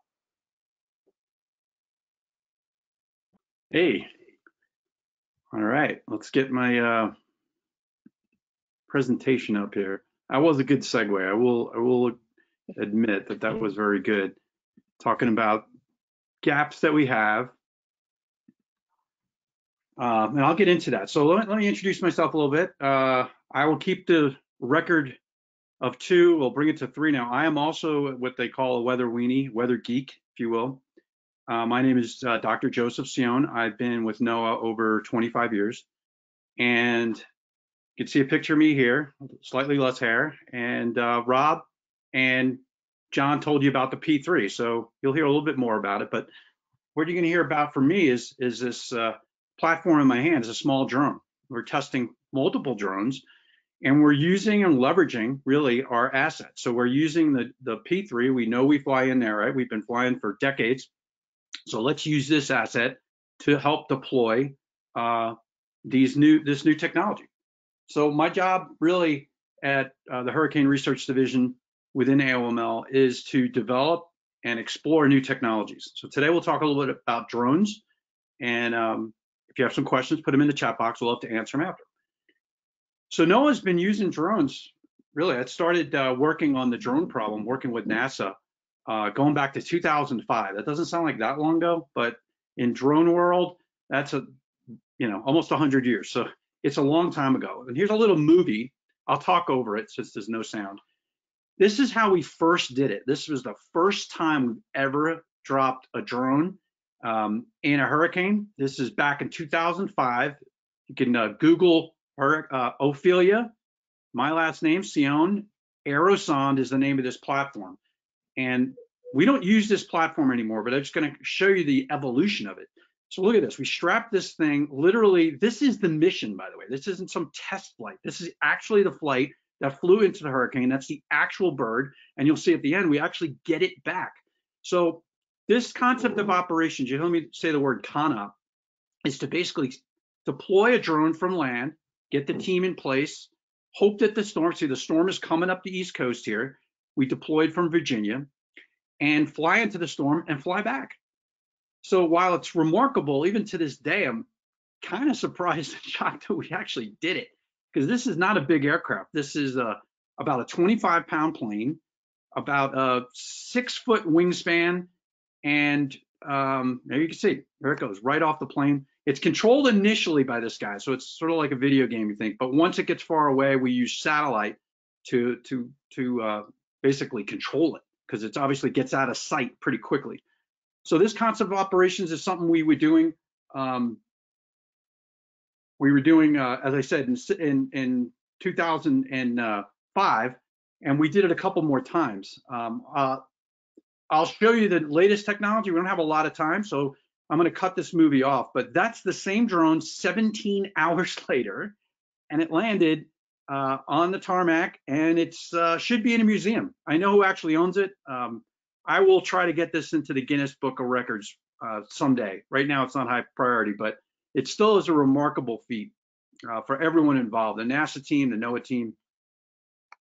Hey, all right, let's get my uh, presentation up here. That was a good segue. I will I will admit that that was very good. Talking about gaps that we have, uh, and I'll get into that. So let me, let me introduce myself a little bit. Uh, I will keep the record of two. We'll bring it to three now. I am also what they call a weather weenie, weather geek, if you will. Uh, my name is uh, Dr. Joseph Cione. I've been with NOAA over 25 years. And you can see a picture of me here, slightly less hair. And uh, Rob and John told you about the P3, so you'll hear a little bit more about it. But what you're going to hear about from me is, is this uh, platform in my hand is a small drone. We're testing multiple drones and we're using and leveraging really our assets. So we're using the, the P3. We know we fly in there, right? We've been flying for decades so let's use this asset to help deploy uh, these new this new technology. So my job really at uh, the Hurricane Research Division within AOML is to develop and explore new technologies. So today we'll talk a little bit about drones, and um, if you have some questions, put them in the chat box. We'll love to answer them after. So NOAA's been using drones. Really, I started uh, working on the drone problem, working with NASA uh, going back to 2005. That doesn't sound like that long ago, but in drone world, that's a you know almost 100 years. So it's a long time ago. And here's a little movie. I'll talk over it since there's no sound. This is how we first did it. This was the first time we've ever dropped a drone um, in a hurricane. This is back in 2005. You can uh, Google her, uh, Ophelia. My last name, Cione. Aerosonde is the name of this platform. And we don't use this platform anymore, but I'm just going to show you the evolution of it. So look at this. We strapped this thing literally. This is the mission, by the way. This isn't some test flight. This is actually the flight that flew into the hurricane. That's the actual bird. And you'll see at the end, we actually get it back. So this concept of operations, you heard me say the word CONOP, is to basically deploy a drone from land, get the mm-hmm. team in place, hope that the storm, see the storm is coming up the East Coast here, we deployed from Virginia and fly into the storm and fly back. So while it's remarkable, even to this day, I'm kind of surprised and shocked that we actually did it because this is not a big aircraft. This is a, about a 25 pound plane. about a six foot wingspan. And um, there you can see, there it goes, right off the plane. It's controlled initially by this guy, so it's sort of like a video game, you think. But once it gets far away, we use satellite to to to uh, basically control it because it obviously gets out of sight pretty quickly. So this concept of operations is something we were doing. Um, we were doing, uh, as I said, in in, in 2005, and we did it a couple more times. Um, uh, I'll show you the latest technology. We don't have a lot of time, so I'm going to cut this movie off. But that's the same drone 17 hours later, and it landed uh, on the tarmac, and it's uh, should be in a museum. I know who actually owns it. Um, I will try to get this into the Guinness Book of Records uh, someday. Right now, it's not high priority, but it still is a remarkable feat uh, for everyone involved, the NASA team, the NOAA team.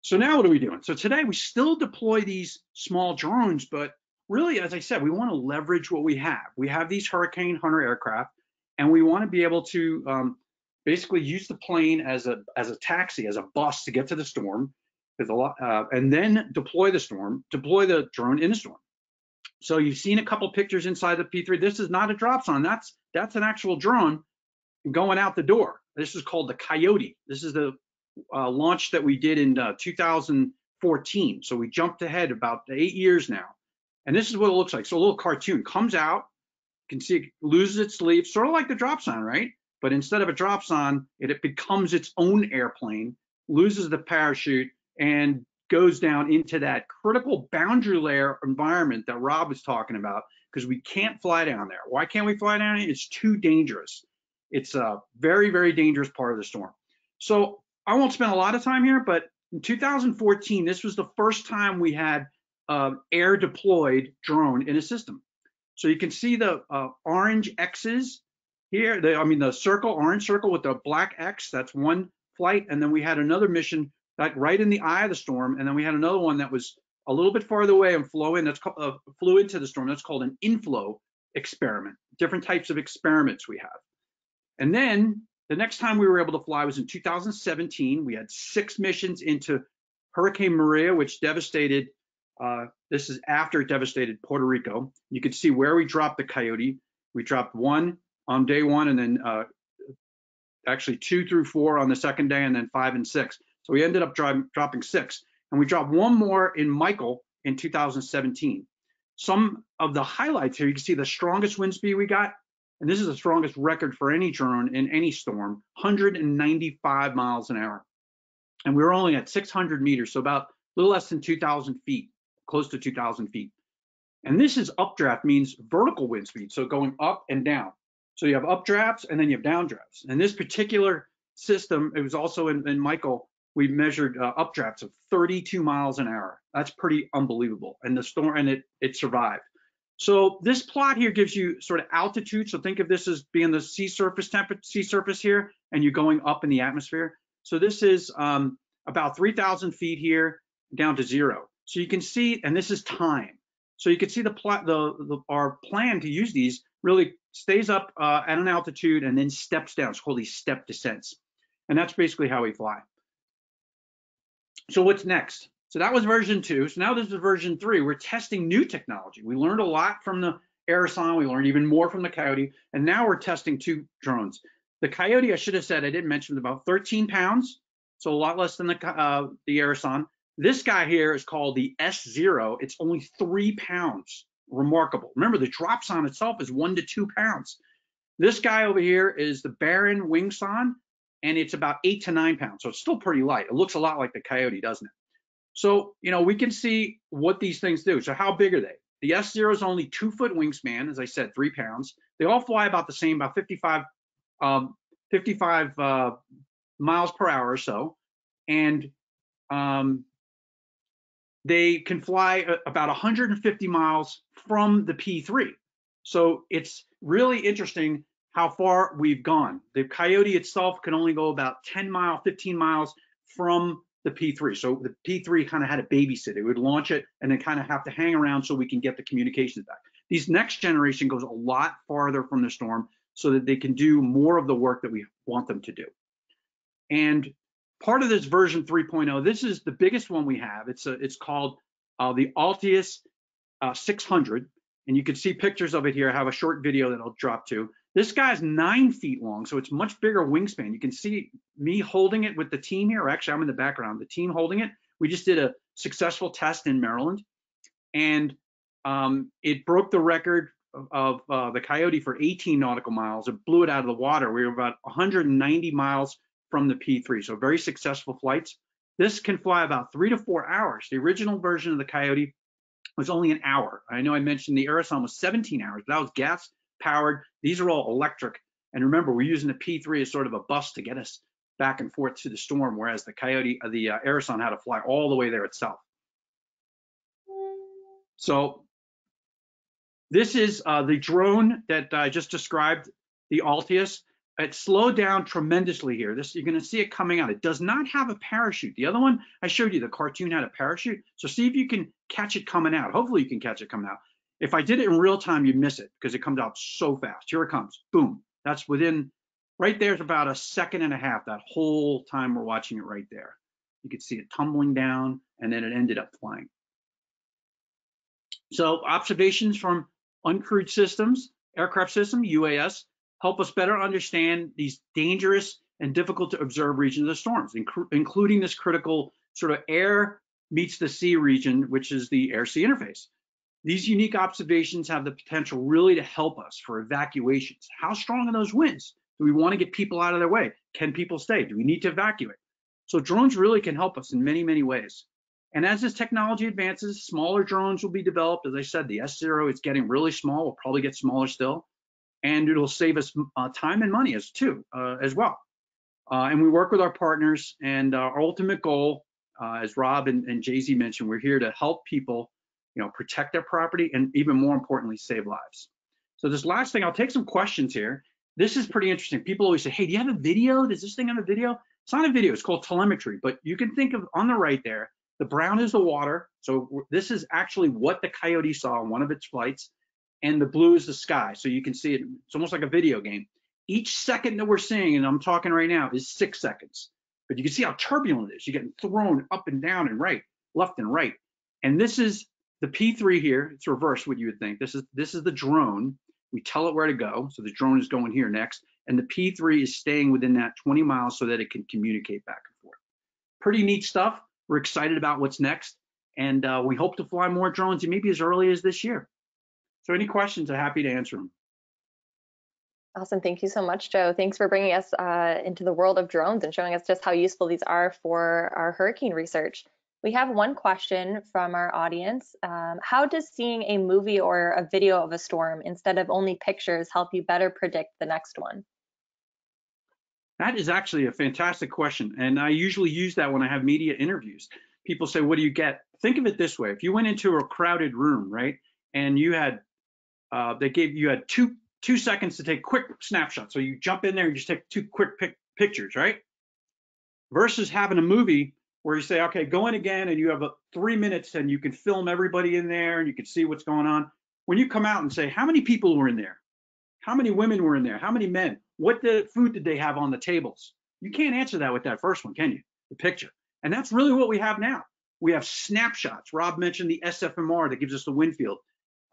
So now what are we doing? So today we still deploy these small drones, but really, as I said, we want to leverage what we have. We have these Hurricane Hunter aircraft, and we want to be able to um, basically use the plane as a as a taxi, as a bus to get to the storm, a lot, uh, and then deploy the storm, deploy the drone in the storm. So you've seen a couple pictures inside the P3. This is not a dropsonde. That's that's an actual drone going out the door. This is called the Coyote. This is the uh, launch that we did in uh, 2014. So we jumped ahead about eight years now. And this is what it looks like. So a little cartoon comes out, you can see it loses its sleeve, sort of like the dropsonde, right? But instead of a dropsonde, it, it becomes its own airplane, loses the parachute, and goes down into that critical boundary layer environment that Rob was talking about because we can't fly down there. Why can't we fly down? It's too dangerous. It's a very, very dangerous part of the storm. So I won't spend a lot of time here, but in 2014, this was the first time we had uh, air deployed drone in a system. So you can see the uh, orange X's here. The, I mean, the circle, orange circle with the black X, that's one flight. And then we had another mission like right in the eye of the storm. And then we had another one that was a little bit farther away and flow in. That's called, uh, flew into the storm. That's called an inflow experiment. Different types of experiments we have. And then the next time we were able to fly was in 2017. We had six missions into Hurricane Maria, which devastated. Uh, this is after it devastated Puerto Rico. You can see where we dropped the Coyote. We dropped one on day one, and then uh, actually two through four on the second day, and then five and six. So we ended up dropping six, and we dropped one more in Michael in 2017. Some of the highlights here, you can see the strongest wind speed we got and this is the strongest record for any drone in any storm, 195 miles an hour. And we were only at 600 meters, so about a little less than 2,000 feet, close to 2,000 feet. And this is updraft means vertical wind speed, so going up and down. So you have updrafts and then you have downdrafts. And this particular system, it was also in, in Michael, we measured uh, updrafts of 32 miles an hour. That's pretty unbelievable. And the storm, and it it survived. So this plot here gives you sort of altitude. So think of this as being the sea surface temperature, sea surface here, and you're going up in the atmosphere. So this is um, about 3,000 feet here down to zero. So you can see, and this is time. So you can see the plot, the, the our plan to use these really stays up uh, at an altitude and then steps down. It's called these step descents. And that's basically how we fly. So what's next? So that was version two. So now this is version three. We're testing new technology. We learned a lot from the Aerosonde. We learned even more from the Coyote. And now we're testing two drones. The Coyote, I should have said, I didn't mention, about 13 pounds. So a lot less than the, uh, the Aerosonde. This guy here is called the S0. It's only three pounds. Remarkable. Remember, the dropsonde itself is one to two pounds. This guy over here is the Baron Wingson, and it's about eight to nine pounds. So it's still pretty light. It looks a lot like the Coyote, doesn't it? So, you know, we can see what these things do. So how big are they? The S0 is only two foot wingspan, as I said, three pounds. They all fly about the same, about 55, um, 55 uh, miles per hour or so. And um, they can fly uh, about 150 miles from the P3. So it's really interesting how far we've gone. The Coyote itself can only go about 10 miles, 15 miles from the P3. So the P3 kind of had a babysit. It would launch it and then kind of have to hang around so we can get the communications back. These next generation goes a lot farther from the storm so that they can do more of the work that we want them to do. And part of this version 3.0, this is the biggest one we have. It's a, it's called uh, the Altius uh, 600, and you can see pictures of it here. I have a short video that I'll drop to. This guy's nine feet long, so it's much bigger wingspan. You can see me holding it with the team here. Actually, I'm in the background. The team holding it. We just did a successful test in Maryland, and um, it broke the record of, of uh, the Coyote for 18 nautical miles. It blew it out of the water. We were about 190 miles from the P3, so very successful flights. This can fly about three to four hours. The original version of the Coyote was only an hour. I know I mentioned the Aerosonde was 17 hours, but that was gas powered. These are all electric. And remember, we're using the P3 as sort of a bus to get us back and forth to the storm, whereas the Coyote, uh, the uh, Aerosonde had to fly all the way there itself. So this is uh, the drone that I just described, the Altius. It slowed down tremendously here. This You're going to see it coming out. It does not have a parachute. The other one I showed you, the cartoon had a parachute. So see if you can catch it coming out. Hopefully you can catch it coming out. If I did it in real time, you'd miss it because it comes out so fast. Here it comes. Boom. That's within, right there's about a second and a half that whole time we're watching it right there. You could see it tumbling down and then it ended up flying. So observations from uncrewed systems, aircraft system, UAS, help us better understand these dangerous and difficult to observe regions of the storms, inc including this critical sort of air meets the sea region, which is the air-sea interface. These unique observations have the potential really to help us for evacuations. How strong are those winds? Do we want to get people out of their way? Can people stay? Do we need to evacuate? So drones really can help us in many, many ways. And as this technology advances, smaller drones will be developed. As I said, the S0 is getting really small. Will probably get smaller still, and it'll save us uh, time and money as too uh, as well. Uh, and we work with our partners. And our ultimate goal, uh, as Rob and, and Jay Z mentioned, we're here to help people, you know, protect their property and even more importantly, save lives. So this last thing, I'll take some questions here. This is pretty interesting. People always say, "Hey, do you have a video? Does this thing have a video?" It's not a video. It's called telemetry. But you can think of on the right there the brown is the water. So this is actually what the coyote saw on one of its flights. And the blue is the sky. So you can see it. It's almost like a video game. Each second that we're seeing, and I'm talking right now, is six seconds. But you can see how turbulent it is. You're getting thrown up and down and right, left and right. And this is the P3 here. It's reversed what you would think. This is this is the drone. We tell it where to go. So the drone is going here next. And the P3 is staying within that 20 miles so that it can communicate back and forth. Pretty neat stuff. We're excited about what's next, and uh, we hope to fly more drones maybe as early as this year. So any questions, I'm happy to answer them. Awesome. Thank you so much, Joe. Thanks for bringing us uh, into the world of drones and showing us just how useful these are for our hurricane research. We have one question from our audience. Um, how does seeing a movie or a video of a storm instead of only pictures help you better predict the next one? That is actually a fantastic question. And I usually use that when I have media interviews. People say, What do you get? Think of it this way if you went into a crowded room, right, and you had, uh, they gave you had two two seconds to take quick snapshots. So you jump in there and just take two quick pic pictures, right? Versus having a movie where you say, okay, go in again and you have a, three minutes and you can film everybody in there and you can see what's going on. When you come out and say, how many people were in there? How many women were in there? How many men? What the food did they have on the tables? You can't answer that with that first one, can you? The picture. And that's really what we have now. We have snapshots. Rob mentioned the SFMR that gives us the wind field.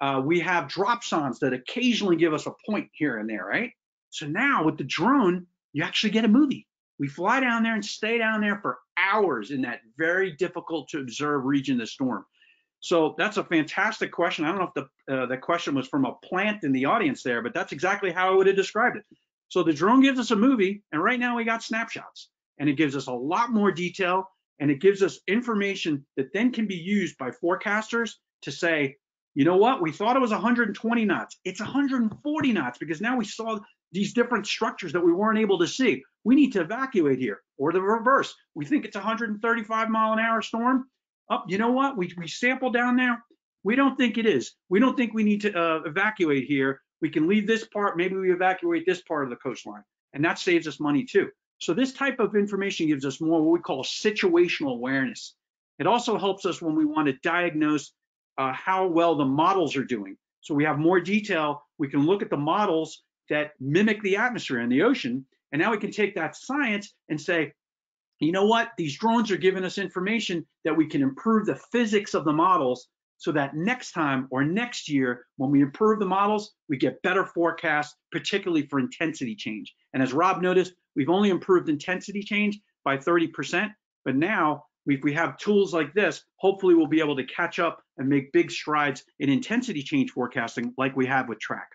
Uh, we have dropsondes that occasionally give us a point here and there, right? So now with the drone, you actually get a movie. We fly down there and stay down there for hours in that very difficult to observe region of the storm. So that's a fantastic question. I don't know if the uh, the question was from a plant in the audience there, but that's exactly how I would have described it. So the drone gives us a movie, and right now we got snapshots, and it gives us a lot more detail, and it gives us information that then can be used by forecasters to say, you know what, we thought it was 120 knots. It's 140 knots because now we saw these different structures that we weren't able to see. We need to evacuate here, or the reverse. We think it's 135 mile an hour storm. Up, you know what? We we sample down there. We don't think it is. We don't think we need to uh, evacuate here we can leave this part, maybe we evacuate this part of the coastline, and that saves us money too. So this type of information gives us more what we call situational awareness. It also helps us when we want to diagnose uh, how well the models are doing. So we have more detail. We can look at the models that mimic the atmosphere and the ocean, and now we can take that science and say, you know what? These drones are giving us information that we can improve the physics of the models so that next time or next year, when we improve the models, we get better forecasts, particularly for intensity change. And as Rob noticed, we've only improved intensity change by 30%, but now if we have tools like this, hopefully we'll be able to catch up and make big strides in intensity change forecasting like we have with track.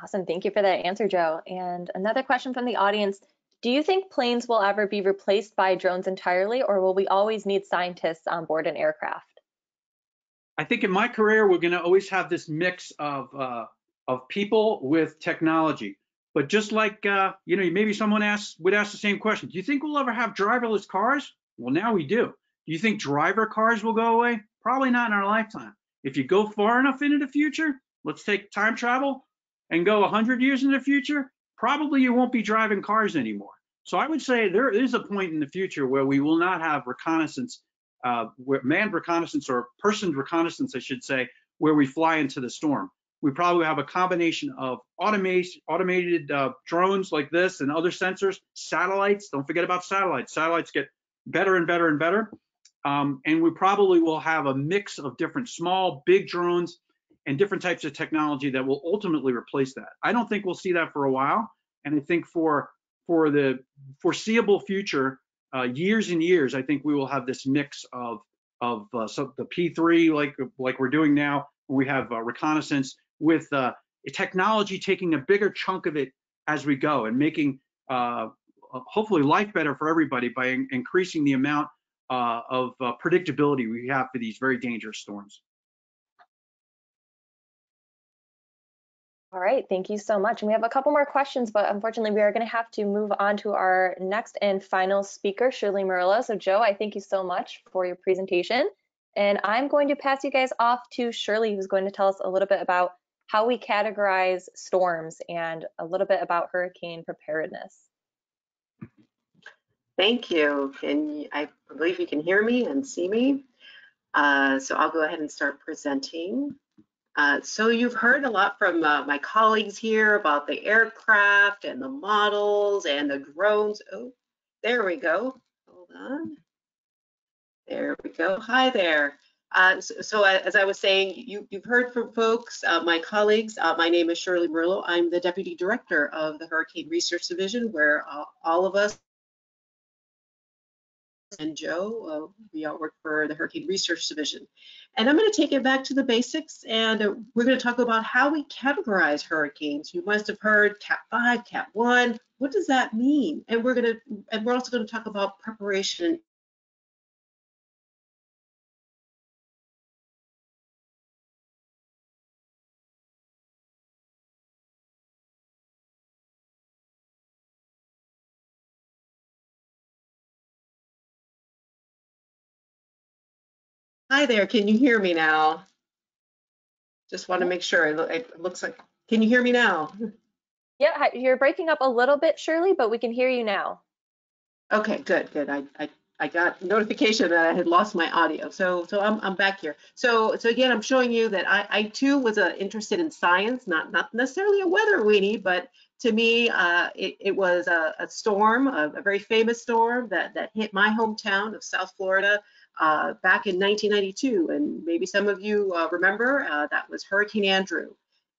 Awesome. Thank you for that answer, Joe. And another question from the audience. Do you think planes will ever be replaced by drones entirely, or will we always need scientists on board an aircraft? I think in my career, we're going to always have this mix of, uh, of people with technology. But just like, uh, you know, maybe someone asks, would ask the same question. Do you think we'll ever have driverless cars? Well, now we do. Do you think driver cars will go away? Probably not in our lifetime. If you go far enough into the future, let's take time travel and go 100 years in the future, probably you won't be driving cars anymore. So I would say there is a point in the future where we will not have reconnaissance, uh, manned reconnaissance or person reconnaissance, I should say, where we fly into the storm we probably have a combination of automation, automated uh, drones like this and other sensors, satellites. Don't forget about satellites. Satellites get better and better and better. Um, and we probably will have a mix of different small, big drones and different types of technology that will ultimately replace that. I don't think we'll see that for a while. And I think for for the foreseeable future, uh, years and years, I think we will have this mix of of uh, so the P3 like like we're doing now. We have uh, reconnaissance with uh, technology taking a bigger chunk of it as we go and making uh, hopefully life better for everybody by in increasing the amount uh, of uh, predictability we have for these very dangerous storms. All right, thank you so much. And we have a couple more questions, but unfortunately we are going to have to move on to our next and final speaker, Shirley Murillo. So Joe, I thank you so much for your presentation. And I'm going to pass you guys off to Shirley, who's going to tell us a little bit about how we categorize storms and a little bit about hurricane preparedness. Thank you. Can I believe you can hear me and see me? Uh, so I'll go ahead and start presenting. Uh, so you've heard a lot from uh, my colleagues here about the aircraft and the models and the drones. Oh, there we go. Hold on. There we go. Hi there. Uh, so, so, as I was saying, you, have heard from folks, uh, my colleagues. Uh, my name is Shirley Murillo. I'm the Deputy Director of the Hurricane Research Division, where uh, all of us and Joe, uh, we all work for the Hurricane Research Division. And I'm going to take it back to the basics, and uh, we're going to talk about how we categorize hurricanes. You must have heard Cat 5, Cat 1. What does that mean? And we're going to, and we're also going to talk about preparation Hi there, can you hear me now? Just want to make sure, it looks like, can you hear me now? Yeah, you're breaking up a little bit, Shirley, but we can hear you now. Okay, good, good. I, I, I got notification that I had lost my audio. So, so I'm, I'm back here. So, so again, I'm showing you that I, I too was uh, interested in science, not, not necessarily a weather weenie, but to me, uh, it, it, was a, a storm, a, a, very famous storm that, that hit my hometown of South Florida uh, back in 1992. And maybe some of you uh, remember uh, that was Hurricane Andrew.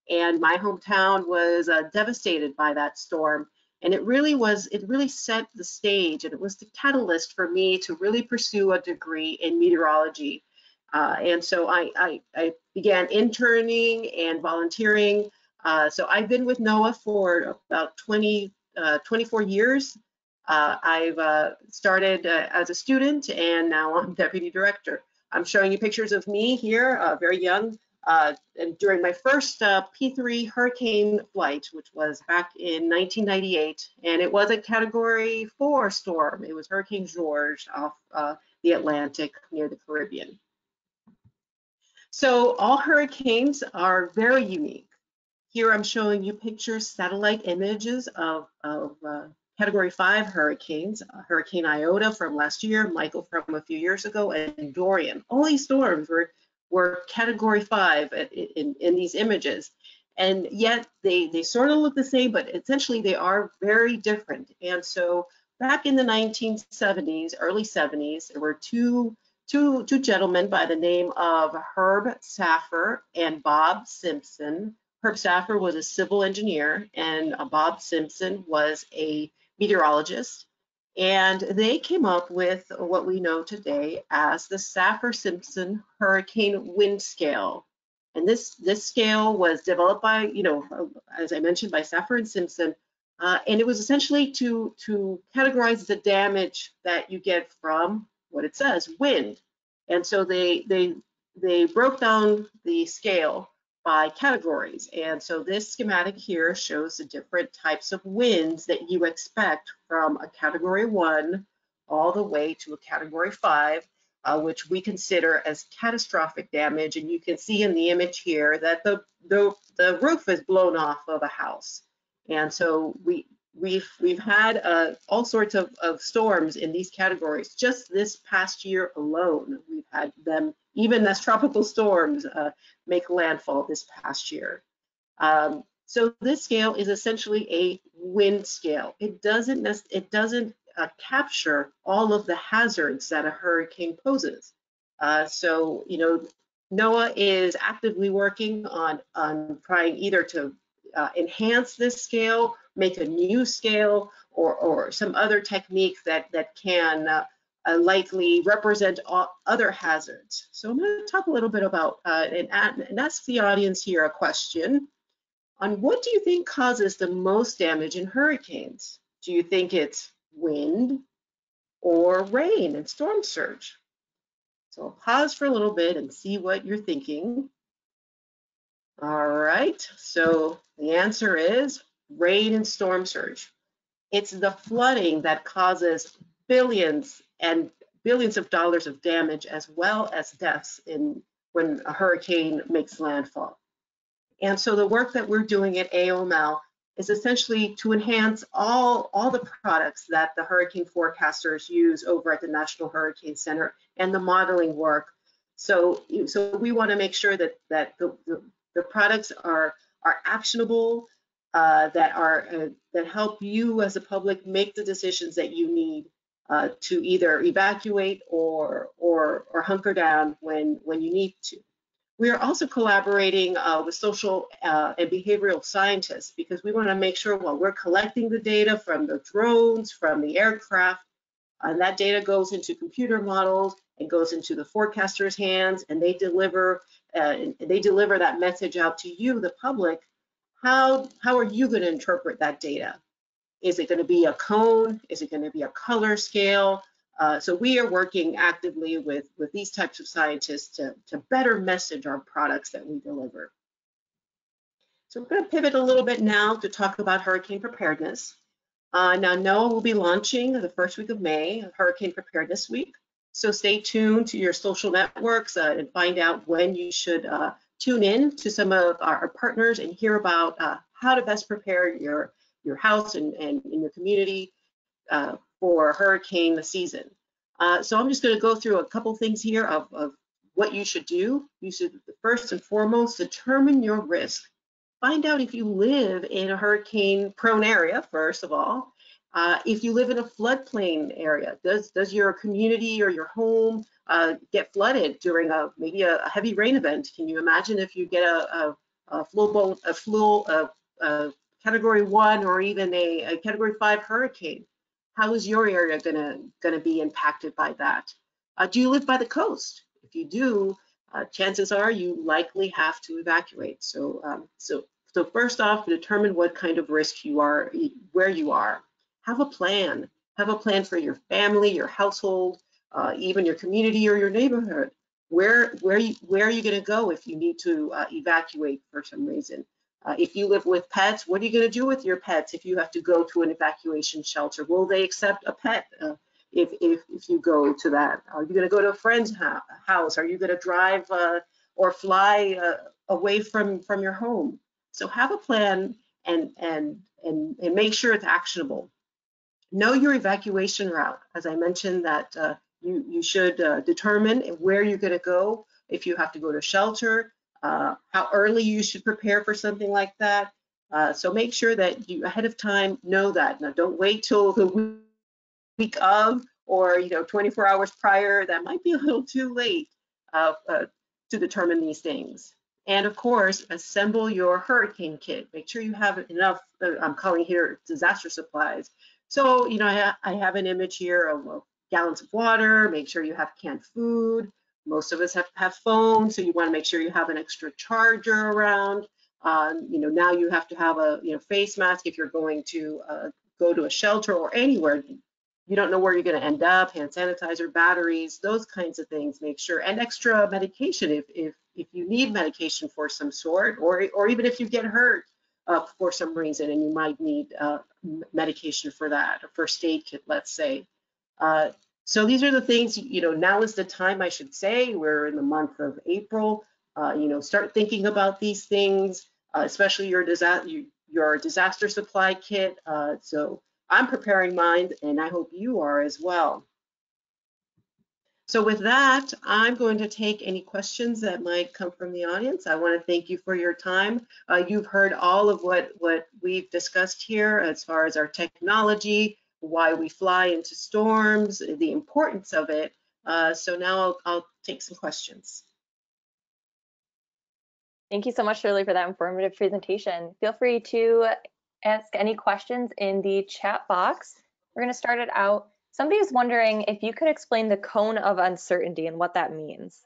And my hometown was uh, devastated by that storm. And it really was, it really set the stage and it was the catalyst for me to really pursue a degree in meteorology. Uh, and so I, I, I, began interning and volunteering. Uh, so I've been with NOAA for about 20, 24 years uh, I've uh, started uh, as a student and now I'm deputy director. I'm showing you pictures of me here, uh, very young, uh, and during my first uh, P3 hurricane flight, which was back in 1998, and it was a category four storm. It was Hurricane Georges off the Atlantic near the Caribbean. So all hurricanes are very unique. Here I'm showing you pictures, satellite images of, of Category 5 hurricanes, uh, Hurricane Iota from last year, Michael from a few years ago, and Dorian. All these storms were, were Category 5 in, in, in these images. and yet they, they sort of look the same, but essentially they are very different. And so back in the 1970s, early 70s, there were two, two, two gentlemen by the name of Herb Saffir and Bob Simpson. Herb Saffir was a civil engineer and uh, Bob Simpson was a meteorologist. And they came up with what we know today as the Saffir-Simpson Hurricane Wind Scale. And this, this scale was developed by, you know, as I mentioned, by Saffir and Simpson, uh, and it was essentially to, to categorize the damage that you get from what it says, wind. And so they, they, they broke down the scale by categories. And so this schematic here shows the different types of winds that you expect from a category one all the way to a category five, uh, which we consider as catastrophic damage. And you can see in the image here that the, the, the roof is blown off of a house. And so we, we've, we've had uh, all sorts of, of storms in these categories. Just this past year alone, we've had them, even as tropical storms, uh, make landfall this past year. Um, so this scale is essentially a wind scale. It doesn't, it doesn't uh, capture all of the hazards that a hurricane poses. Uh, so, you know, NOAA is actively working on, on trying either to uh, enhance this scale, make a new scale, or, or some other technique that, that can uh, uh, likely represent other hazards. So I'm going to talk a little bit about uh, and, and ask the audience here a question on what do you think causes the most damage in hurricanes? Do you think it's wind or rain and storm surge? So I'll pause for a little bit and see what you're thinking. All right, so the answer is rain and storm surge. It's the flooding that causes billions and billions of dollars of damage as well as deaths in when a hurricane makes landfall. And so the work that we're doing at AOML is essentially to enhance all, all the products that the hurricane forecasters use over at the National Hurricane Center and the modeling work. So, so we want to make sure that, that the, the, the products are, are actionable, uh, that are uh, that help you as a public make the decisions that you need uh, to either evacuate or, or, or hunker down when, when you need to. We are also collaborating uh, with social uh, and behavioral scientists because we want to make sure while we're collecting the data from the drones, from the aircraft, and that data goes into computer models and goes into the forecaster's hands, and they deliver uh, they deliver that message out to you, the public. How how are you going to interpret that data? Is it going to be a cone? Is it going to be a color scale? Uh, so we are working actively with, with these types of scientists to, to better message our products that we deliver. So we're going to pivot a little bit now to talk about hurricane preparedness. Uh, now NOAA will be launching the first week of May, Hurricane Preparedness Week. So stay tuned to your social networks uh, and find out when you should uh, tune in to some of our, partners and hear about uh, how to best prepare your your house and, and in your community uh, for hurricane season. Uh, so I'm just going to go through a couple things here of, of what you should do. You should first and foremost determine your risk. Find out if you live in a hurricane prone area, first of all. Uh, if you live in a floodplain area, does, does your community or your home uh, get flooded during a maybe a, heavy rain event? Can you imagine if you get a, a, a full, a full, a, a category one or even a, a category five hurricane, how is your area gonna, gonna be impacted by that? Uh, do you live by the coast? If you do, uh, chances are you likely have to evacuate. So, um, so, so first off, determine what kind of risk you are, where you are. Have a plan. Have a plan for your family, your household, uh, even your community or your neighborhood. Where, where, you, where are you going to go if you need to uh, evacuate for some reason? Uh, if you live with pets, what are you going to do with your pets if you have to go to an evacuation shelter? Will they accept a pet uh, if, if, if you go to that? Are you going to go to a friend's house? Are you going to drive uh, or fly uh, away from, from your home? So have a plan and, and, and, and make sure it's actionable. Know your evacuation route. As I mentioned that uh, you, you should uh, determine where you're going to go. If you have to go to shelter, uh, how early you should prepare for something like that. Uh, so make sure that you ahead of time know that. Now don't wait till the week of or you know 24 hours prior. That might be a little too late uh, uh, to determine these things. And of course, assemble your hurricane kit. Make sure you have enough, I'm calling here disaster supplies. So, you know, I, I have an image here of gallons of water, make sure you have canned food. Most of us have, have phones, so you wanna make sure you have an extra charger around. Um, you know, now you have to have a you know face mask if you're going to uh, go to a shelter or anywhere. You don't know where you're going to end up. Hand sanitizer, batteries, those kinds of things. Make sure and extra medication if if if you need medication for some sort, or or even if you get hurt uh, for some reason and you might need uh, medication for that, a first aid kit, let's say. Uh, so these are the things. You know, now is the time I should say. We're in the month of April. Uh, you know, start thinking about these things uh, especially your disaster your disaster supply kit. Uh, so I'm preparing mine, and I hope you are as well. So with that, I'm going to take any questions that might come from the audience. I want to thank you for your time. Uh, you've heard all of what, what we've discussed here as far as our technology, why we fly into storms, the importance of it. Uh, so now I'll, I'll take some questions. Thank you so much, Shirley, for that informative presentation. Feel free to ask any questions in the chat box. We're going to start it out. Somebody is wondering if you could explain the cone of uncertainty and what that means.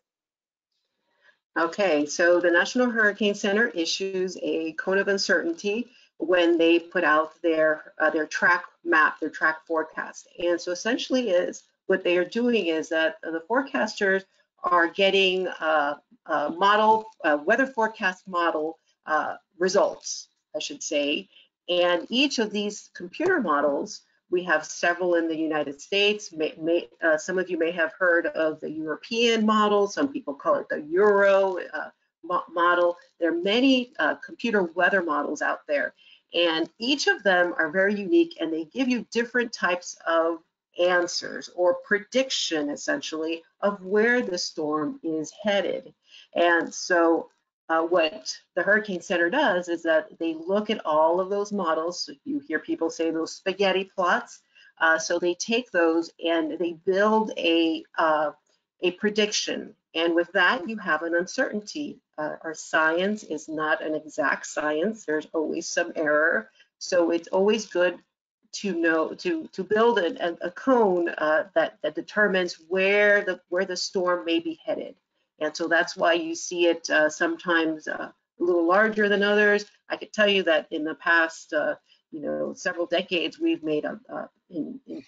Okay, so the National Hurricane Center issues a cone of uncertainty when they put out their uh, their track map, their track forecast. And so essentially is what they are doing is that the forecasters are getting uh, uh, model, uh, weather forecast model uh, results, I should say. And each of these computer models, we have several in the United States. May, may, uh, some of you may have heard of the European model. Some people call it the Euro uh, mo model. There are many uh, computer weather models out there. And each of them are very unique and they give you different types of answers or prediction essentially of where the storm is headed. And so uh, what the Hurricane Center does is that they look at all of those models. You hear people say those spaghetti plots. Uh, so they take those and they build a, uh, a prediction. And with that, you have an uncertainty. Uh, our science is not an exact science. There's always some error. So it's always good to know to to build a, a cone uh, that that determines where the where the storm may be headed. And so that's why you see it uh, sometimes uh, a little larger than others. I could tell you that in the past, uh, you know, several decades, we've made a, in, in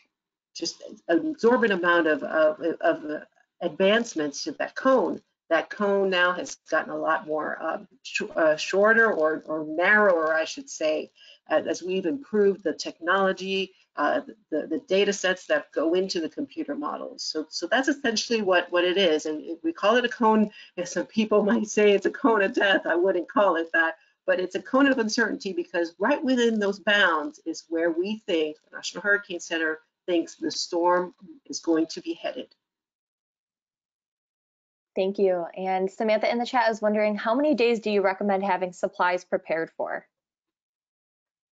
just an exorbitant amount of, of, of advancements to that cone. That cone now has gotten a lot more um, sh uh, shorter or, or narrower, I should say, as we've improved the technology uh, the, the data sets that go into the computer models. So, so that's essentially what, what it is. And we call it a cone, some people might say it's a cone of death. I wouldn't call it that, but it's a cone of uncertainty because right within those bounds is where we think, the National Hurricane Center thinks the storm is going to be headed. Thank you. And Samantha in the chat is wondering, how many days do you recommend having supplies prepared for?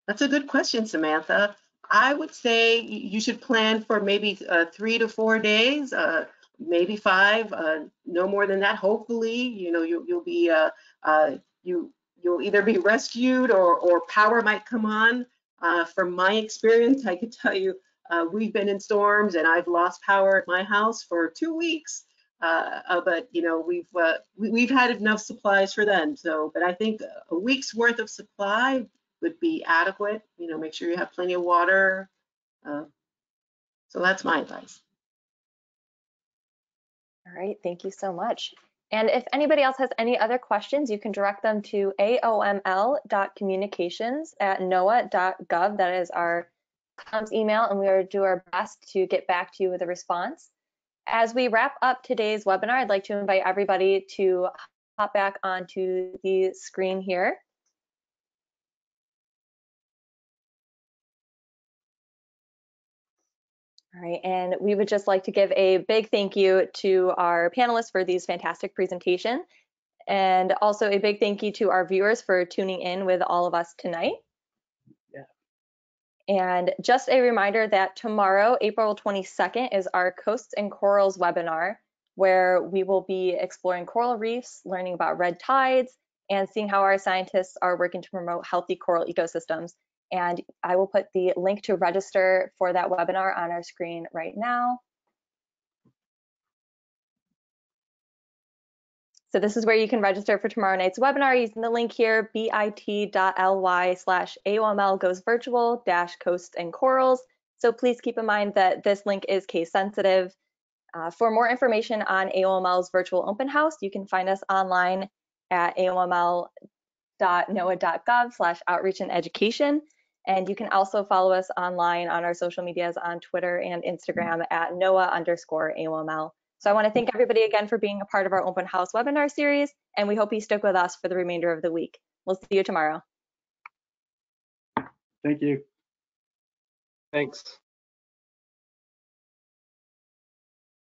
That's a good question, Samantha. I would say you should plan for maybe uh, three to four days, uh, maybe five, uh, no more than that. Hopefully, you know, you, will be, uh, uh, you, you'll either be rescued or, or power might come on. Uh, from my experience, I can tell you, we've been in storms and I've lost power at my house for two weeks. but you know we've we, have had enough supplies for them. So, but I think a week's worth of supply would be adequate. You know, make sure you have plenty of water. Uh, so that's my advice. All right, thank you so much. And if anybody else has any other questions, you can direct them to aoml.communications at noaa.gov. That is our comms email, and we will do our best to get back to you with a response. As we wrap up today's webinar, I'd like to invite everybody to hop back onto the screen here. All right, and we would just like to give a big thank you to our panelists for these fantastic presentation. And also a big thank you to our viewers for tuning in with all of us tonight. And just a reminder that tomorrow, April 22nd, is our Coasts and Corals webinar, where we will be exploring coral reefs, learning about red tides, and seeing how our scientists are working to promote healthy coral ecosystems. And I will put the link to register for that webinar on our screen right now. So this is where you can register for tomorrow night's webinar using the link here, bit.ly slash AOML goes virtual dash coast and corals. So please keep in mind that this link is case sensitive. Uh, for more information on AOML's virtual open house, you can find us online at aoml.noaa.gov slash outreach and education. And you can also follow us online on our social medias on Twitter and Instagram at NOAA underscore AOML. So I want to thank everybody again for being a part of our open house webinar series, and we hope you stick with us for the remainder of the week. We'll see you tomorrow. Thank you. Thanks.